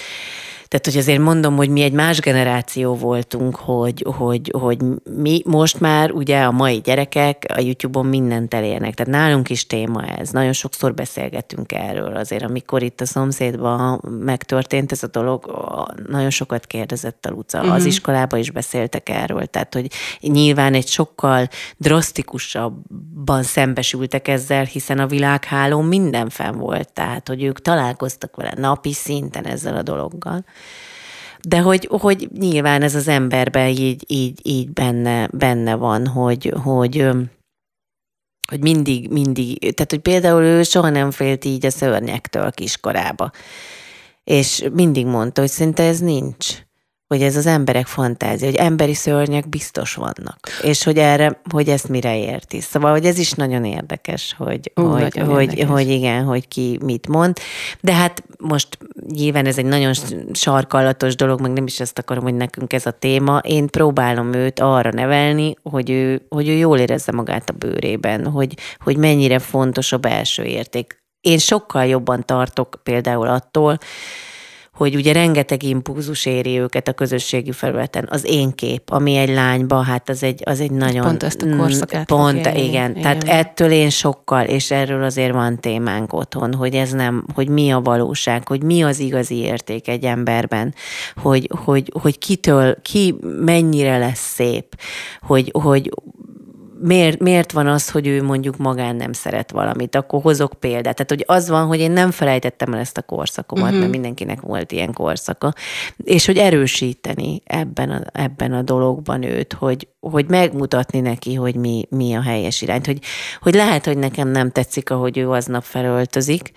Tehát, hogy azért mondom, hogy mi egy más generáció voltunk, hogy, hogy, hogy mi most már ugye a mai gyerekek a YouTube-on mindent elérnek. Tehát nálunk is téma ez. Nagyon sokszor beszélgetünk erről. Azért, amikor itt a szomszédban megtörtént ez a dolog, nagyon sokat kérdezett a Luca. Uh-huh. Az mhm. iskolában is beszéltek erről. Tehát, hogy nyilván egy sokkal drasztikusabban szembesültek ezzel, hiszen a világhálón minden fenn volt. Tehát, hogy ők találkoztak vele napi szinten ezzel a dologgal de hogy, hogy nyilván ez az emberben így, így, így benne, benne van, hogy, hogy, hogy mindig, mindig, tehát hogy például ő soha nem félt így a szörnyektől kiskorába. És mindig mondta, hogy szinte ez nincs hogy ez az emberek fantázia, hogy emberi szörnyek biztos vannak, és hogy erre, hogy ezt mire érti. Szóval, hogy ez is nagyon érdekes, hogy, uh, hogy, nagyon hogy, érdekes. hogy igen, hogy ki mit mond. De hát most nyilván ez egy nagyon sarkallatos dolog, meg nem is ezt akarom, hogy nekünk ez a téma. Én próbálom őt arra nevelni, hogy ő, hogy ő jól érezze magát a bőrében, hogy, hogy mennyire fontos a belső érték. Én sokkal jobban tartok például attól, hogy ugye rengeteg impulzus éri őket a közösségi felületen. Az én kép, ami egy lányba, hát az egy, az egy nagyon... Pont ezt a korszakát. Pont, igen, igen. igen. Tehát ettől én sokkal, és erről azért van témánk otthon, hogy ez nem, hogy mi a valóság, hogy mi az igazi érték egy emberben, hogy, hogy, hogy kitől, ki mennyire lesz szép, hogy, hogy miért, miért van az, hogy ő mondjuk magán nem szeret valamit, akkor hozok példát. Tehát, hogy az van, hogy én nem felejtettem el ezt a korszakomat, uh-huh. mert mindenkinek volt ilyen korszaka, és hogy erősíteni ebben a, ebben a dologban őt, hogy, hogy megmutatni neki, hogy mi, mi a helyes irány. Hogy, hogy lehet, hogy nekem nem tetszik, ahogy ő aznap felöltözik,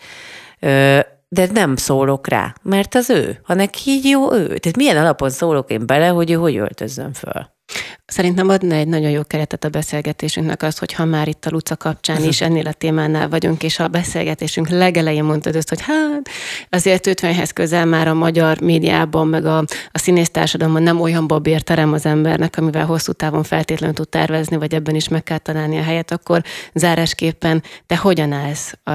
de nem szólok rá, mert az ő. Ha neki így jó ő. Tehát milyen alapon szólok én bele, hogy ő hogy öltözzön föl? Szerintem adna egy nagyon jó keretet a beszélgetésünknek az, hogy ha már itt a Luca kapcsán is ennél a témánál vagyunk, és a beszélgetésünk legelején mondtad azt, hogy hát azért 50-hez közel már a magyar médiában, meg a, a színész társadalomban nem olyan babérterem az embernek, amivel hosszú távon feltétlenül tud tervezni, vagy ebben is meg kell találni a helyet, akkor zárásképpen te hogyan állsz a,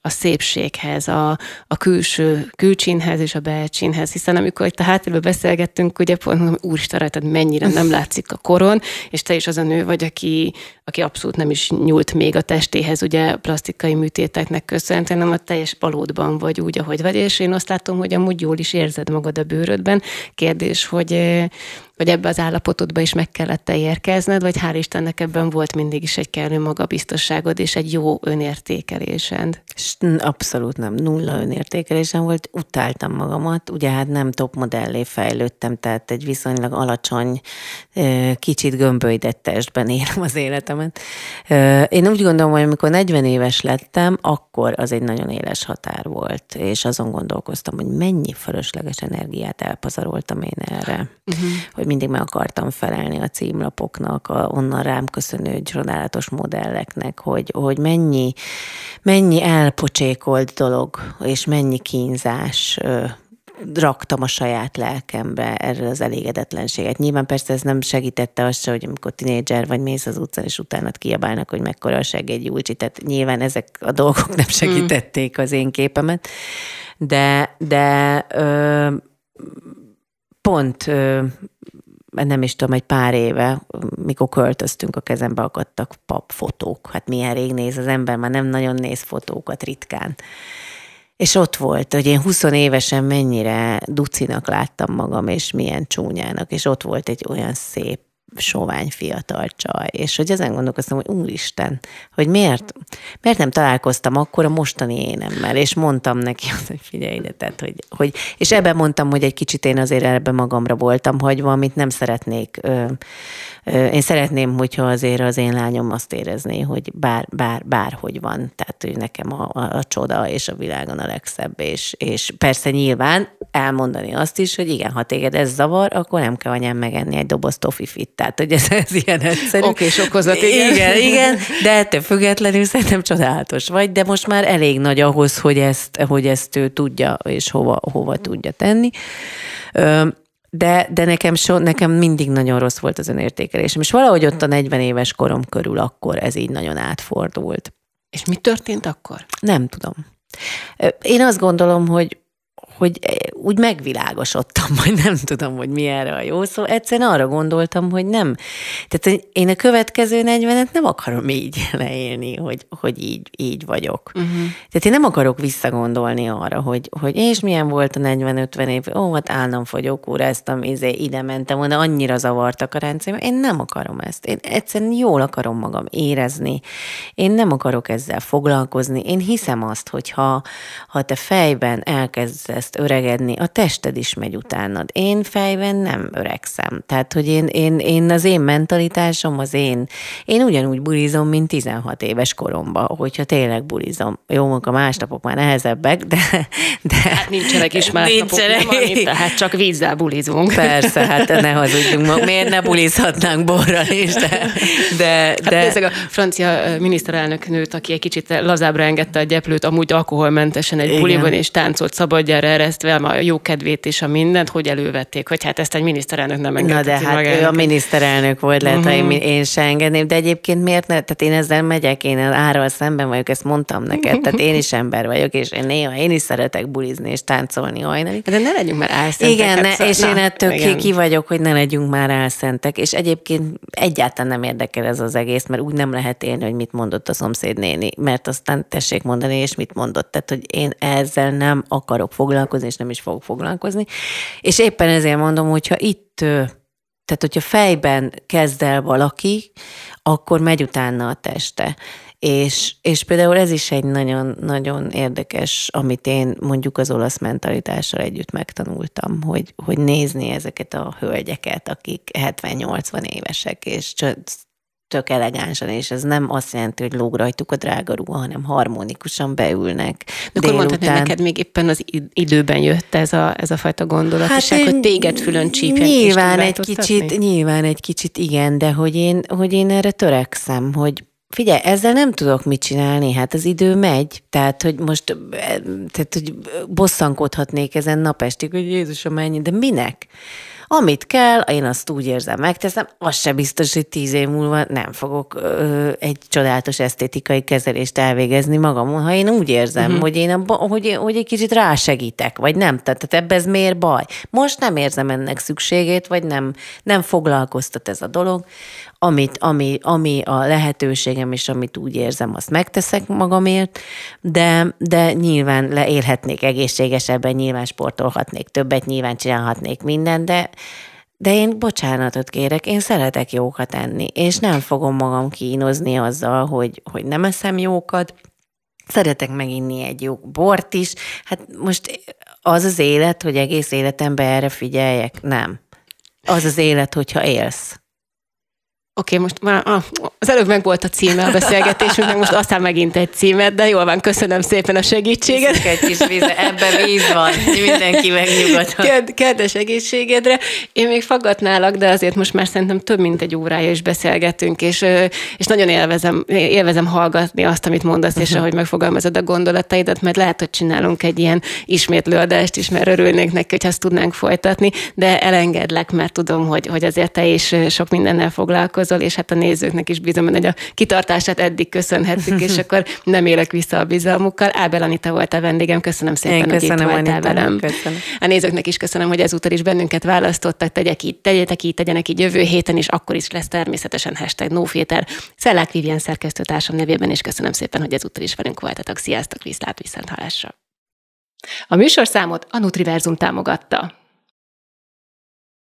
a szépséghez, a, a külső külcsínhez és a belcsínhez, hiszen amikor itt a háttérben beszélgettünk, ugye pont mondom, úristen rajtad mennyire nem látszik a koron, és te is az a nő vagy, aki, aki abszolút nem is nyúlt még a testéhez, ugye plastikai műtéteknek köszönhetően, hanem a teljes valódban vagy úgy, ahogy vagy, és én azt látom, hogy amúgy jól is érzed magad a bőrödben. Kérdés, hogy vagy ebbe az állapotodba is meg kellett érkezned, vagy hál' Istennek ebben volt mindig is egy kellő magabiztosságod és egy jó önértékelésed? Abszolút nem. Nulla önértékelésem volt. Utáltam magamat. Ugye hát nem top modellé fejlődtem, tehát egy viszonylag alacsony, kicsit gömbölydett testben élem az életemet. Én úgy gondolom, hogy amikor 40 éves lettem, akkor az egy nagyon éles határ volt, és azon gondolkoztam, hogy mennyi fölösleges energiát elpazaroltam én erre. Uh-huh. Hogy mindig meg akartam felelni a címlapoknak, a onnan rám köszönő csodálatos modelleknek, hogy, hogy mennyi, mennyi elpocsékolt dolog, és mennyi kínzás raktam a saját lelkembe erre az elégedetlenséget. Nyilván persze ez nem segítette azt se, hogy amikor tinédzser vagy mész az utcán, és utána kiabálnak, hogy mekkora a segédjúlcsi, tehát nyilván ezek a dolgok nem segítették az én képemet, de, de ö, pont ö, nem is tudom, egy pár éve, mikor költöztünk, a kezembe akadtak papfotók. Hát milyen rég néz az ember, már nem nagyon néz fotókat ritkán. És ott volt, hogy én 20 évesen mennyire ducinak láttam magam, és milyen csúnyának, és ott volt egy olyan szép sovány fiatal csaj, és hogy ezen gondolkoztam, hogy úristen, hogy miért, miért nem találkoztam akkor a mostani énemmel, és mondtam neki, hogy figyelj ide, tehát, hogy, hogy, és ebben mondtam, hogy egy kicsit én azért ebben magamra voltam hagyva, amit nem szeretnék ö, én szeretném, hogyha azért az én lányom azt érezné, hogy bár, bár, bárhogy van, tehát hogy nekem a, a, a csoda és a világon a legszebb, és, és persze nyilván elmondani azt is, hogy igen, ha téged ez zavar, akkor nem kell anyám megenni egy doboz tofifit, tehát hogy ez, ez ilyen egyszerű. Oké, és okozat, igen. Igen, igen, de ettől függetlenül szerintem csodálatos vagy, de most már elég nagy ahhoz, hogy ezt, hogy ezt ő tudja, és hova, hova tudja tenni. De, de nekem, so, nekem mindig nagyon rossz volt az önértékelésem, és valahogy ott a 40 éves korom körül akkor ez így nagyon átfordult. És mi történt akkor? Nem tudom. Én azt gondolom, hogy hogy eh, úgy megvilágosodtam, vagy nem tudom, hogy mi erre a jó szó. Egyszerűen arra gondoltam, hogy nem. Tehát én a következő 40-et nem akarom így leélni, hogy, hogy így, így vagyok. Uh-huh. Tehát én nem akarok visszagondolni arra, hogy, hogy és milyen volt a 40-50 év, ó, hát állam fogyók úr, ezt a izé, ide mentem volna, annyira zavartak a rendszerem. Én nem akarom ezt. Én egyszerűen jól akarom magam érezni. Én nem akarok ezzel foglalkozni. Én hiszem azt, hogy ha, ha te fejben elkezdesz elkezd öregedni, a tested is megy utánad. Én fejben nem öregszem. Tehát, hogy én, én, én az én mentalitásom, az én, én ugyanúgy bulizom, mint 16 éves koromban, hogyha tényleg bulizom. Jó, a másnapok már nehezebbek, de... de hát nincsenek is másnapok, nincsenek. nem tehát csak vízzel bulizunk. Persze, hát ne hazudjunk, miért ne bulizhatnánk borral is, de... de, hát de... Hát a francia miniszterelnök nőt, aki egy kicsit lazábra engedte a gyeplőt, amúgy alkoholmentesen egy buliban, és táncolt szabadjára eresztve a jó kedvét és a mindent, hogy elővették, hogy hát ezt egy miniszterelnök nem engedheti Na de hát magának. ő a miniszterelnök volt, lehet, uh-huh. én, én se engedném, de egyébként miért ne? Tehát én ezzel megyek, én árral szemben vagyok, ezt mondtam neked, tehát én is ember vagyok, és én néha én is szeretek bulizni és táncolni hajnali. De ne legyünk már álszentek. Igen, ne, és na, én ettől igen. ki, ki vagyok, hogy ne legyünk már álszentek, és egyébként egyáltalán nem érdekel ez az egész, mert úgy nem lehet élni, hogy mit mondott a szomszéd néni, mert aztán tessék mondani, és mit mondott. Tehát, hogy én ezzel nem akarok foglalkozni, foglalkozni, és nem is fogok foglalkozni. És éppen ezért mondom, hogyha itt, tehát hogyha fejben kezd el valaki, akkor megy utána a teste. És, és például ez is egy nagyon-nagyon érdekes, amit én mondjuk az olasz mentalitással együtt megtanultam, hogy, hogy nézni ezeket a hölgyeket, akik 70-80 évesek, és tök elegánsan, és ez nem azt jelenti, hogy lóg rajtuk a drága ruha, hanem harmonikusan beülnek. De akkor mondtad, hogy neked még éppen az időben jött ez a, ez a fajta gondolat, hát és hogy téged fülön csípjen. Nyilván egy kicsit, nyilván egy kicsit igen, de hogy én, hogy én erre törekszem, hogy Figyelj, ezzel nem tudok mit csinálni, hát az idő megy, tehát, hogy most tehát, hogy bosszankodhatnék ezen napestig, hogy Jézusom, mennyi, de minek? Amit kell, én azt úgy érzem, megteszem, az se biztos, hogy tíz év múlva nem fogok ö, egy csodálatos esztétikai kezelést elvégezni magamon, ha én úgy érzem, uh-huh. hogy én abba, hogy, hogy egy kicsit rásegítek, vagy nem. Tehát, tehát ebbe ez miért baj? Most nem érzem ennek szükségét, vagy nem, nem foglalkoztat ez a dolog amit, ami, ami a lehetőségem, és amit úgy érzem, azt megteszek magamért, de, de nyilván leélhetnék egészségesebben, nyilván sportolhatnék többet, nyilván csinálhatnék mindent, de de én bocsánatot kérek, én szeretek jókat enni, és nem fogom magam kínozni azzal, hogy, hogy nem eszem jókat, szeretek meginni egy jó bort is. Hát most az az élet, hogy egész életemben erre figyeljek? Nem. Az az élet, hogyha élsz. Oké, okay, most már ah, az előbb meg volt a címe a beszélgetésünknek, most aztán megint egy címet, de jól van, köszönöm szépen a segítséget. Iszunk egy kis víz, ebben víz van, mindenki megnyugodhat. Ked, kedves egészségedre. Én még faggatnálak, de azért most már szerintem több mint egy órája is beszélgetünk, és, és nagyon élvezem, élvezem hallgatni azt, amit mondasz, és ahogy megfogalmazod a gondolataidat, mert lehet, hogy csinálunk egy ilyen ismétlőadást is, mert örülnék neki, hogy azt tudnánk folytatni, de elengedlek, mert tudom, hogy, hogy azért te is sok mindennel foglalkozol, dolgozol, és hát a nézőknek is bízom, hogy a kitartását eddig köszönhetjük, és akkor nem élek vissza a bizalmukkal. Ábel Anita volt a vendégem, köszönöm szépen, Én köszönöm, hogy itt voltál Anita, velem. Köszönöm. A nézőknek is köszönöm, hogy ezúttal is bennünket választottak, tegyek így, tegyetek így, tegyenek így jövő héten, és akkor is lesz természetesen hashtag nóféter. Szellák Vivien szerkesztőtársam nevében, és köszönöm szépen, hogy ezúttal is velünk voltatok. Sziasztok, viszlát, viszont hallásra. A műsorszámot a Nutriverzum támogatta.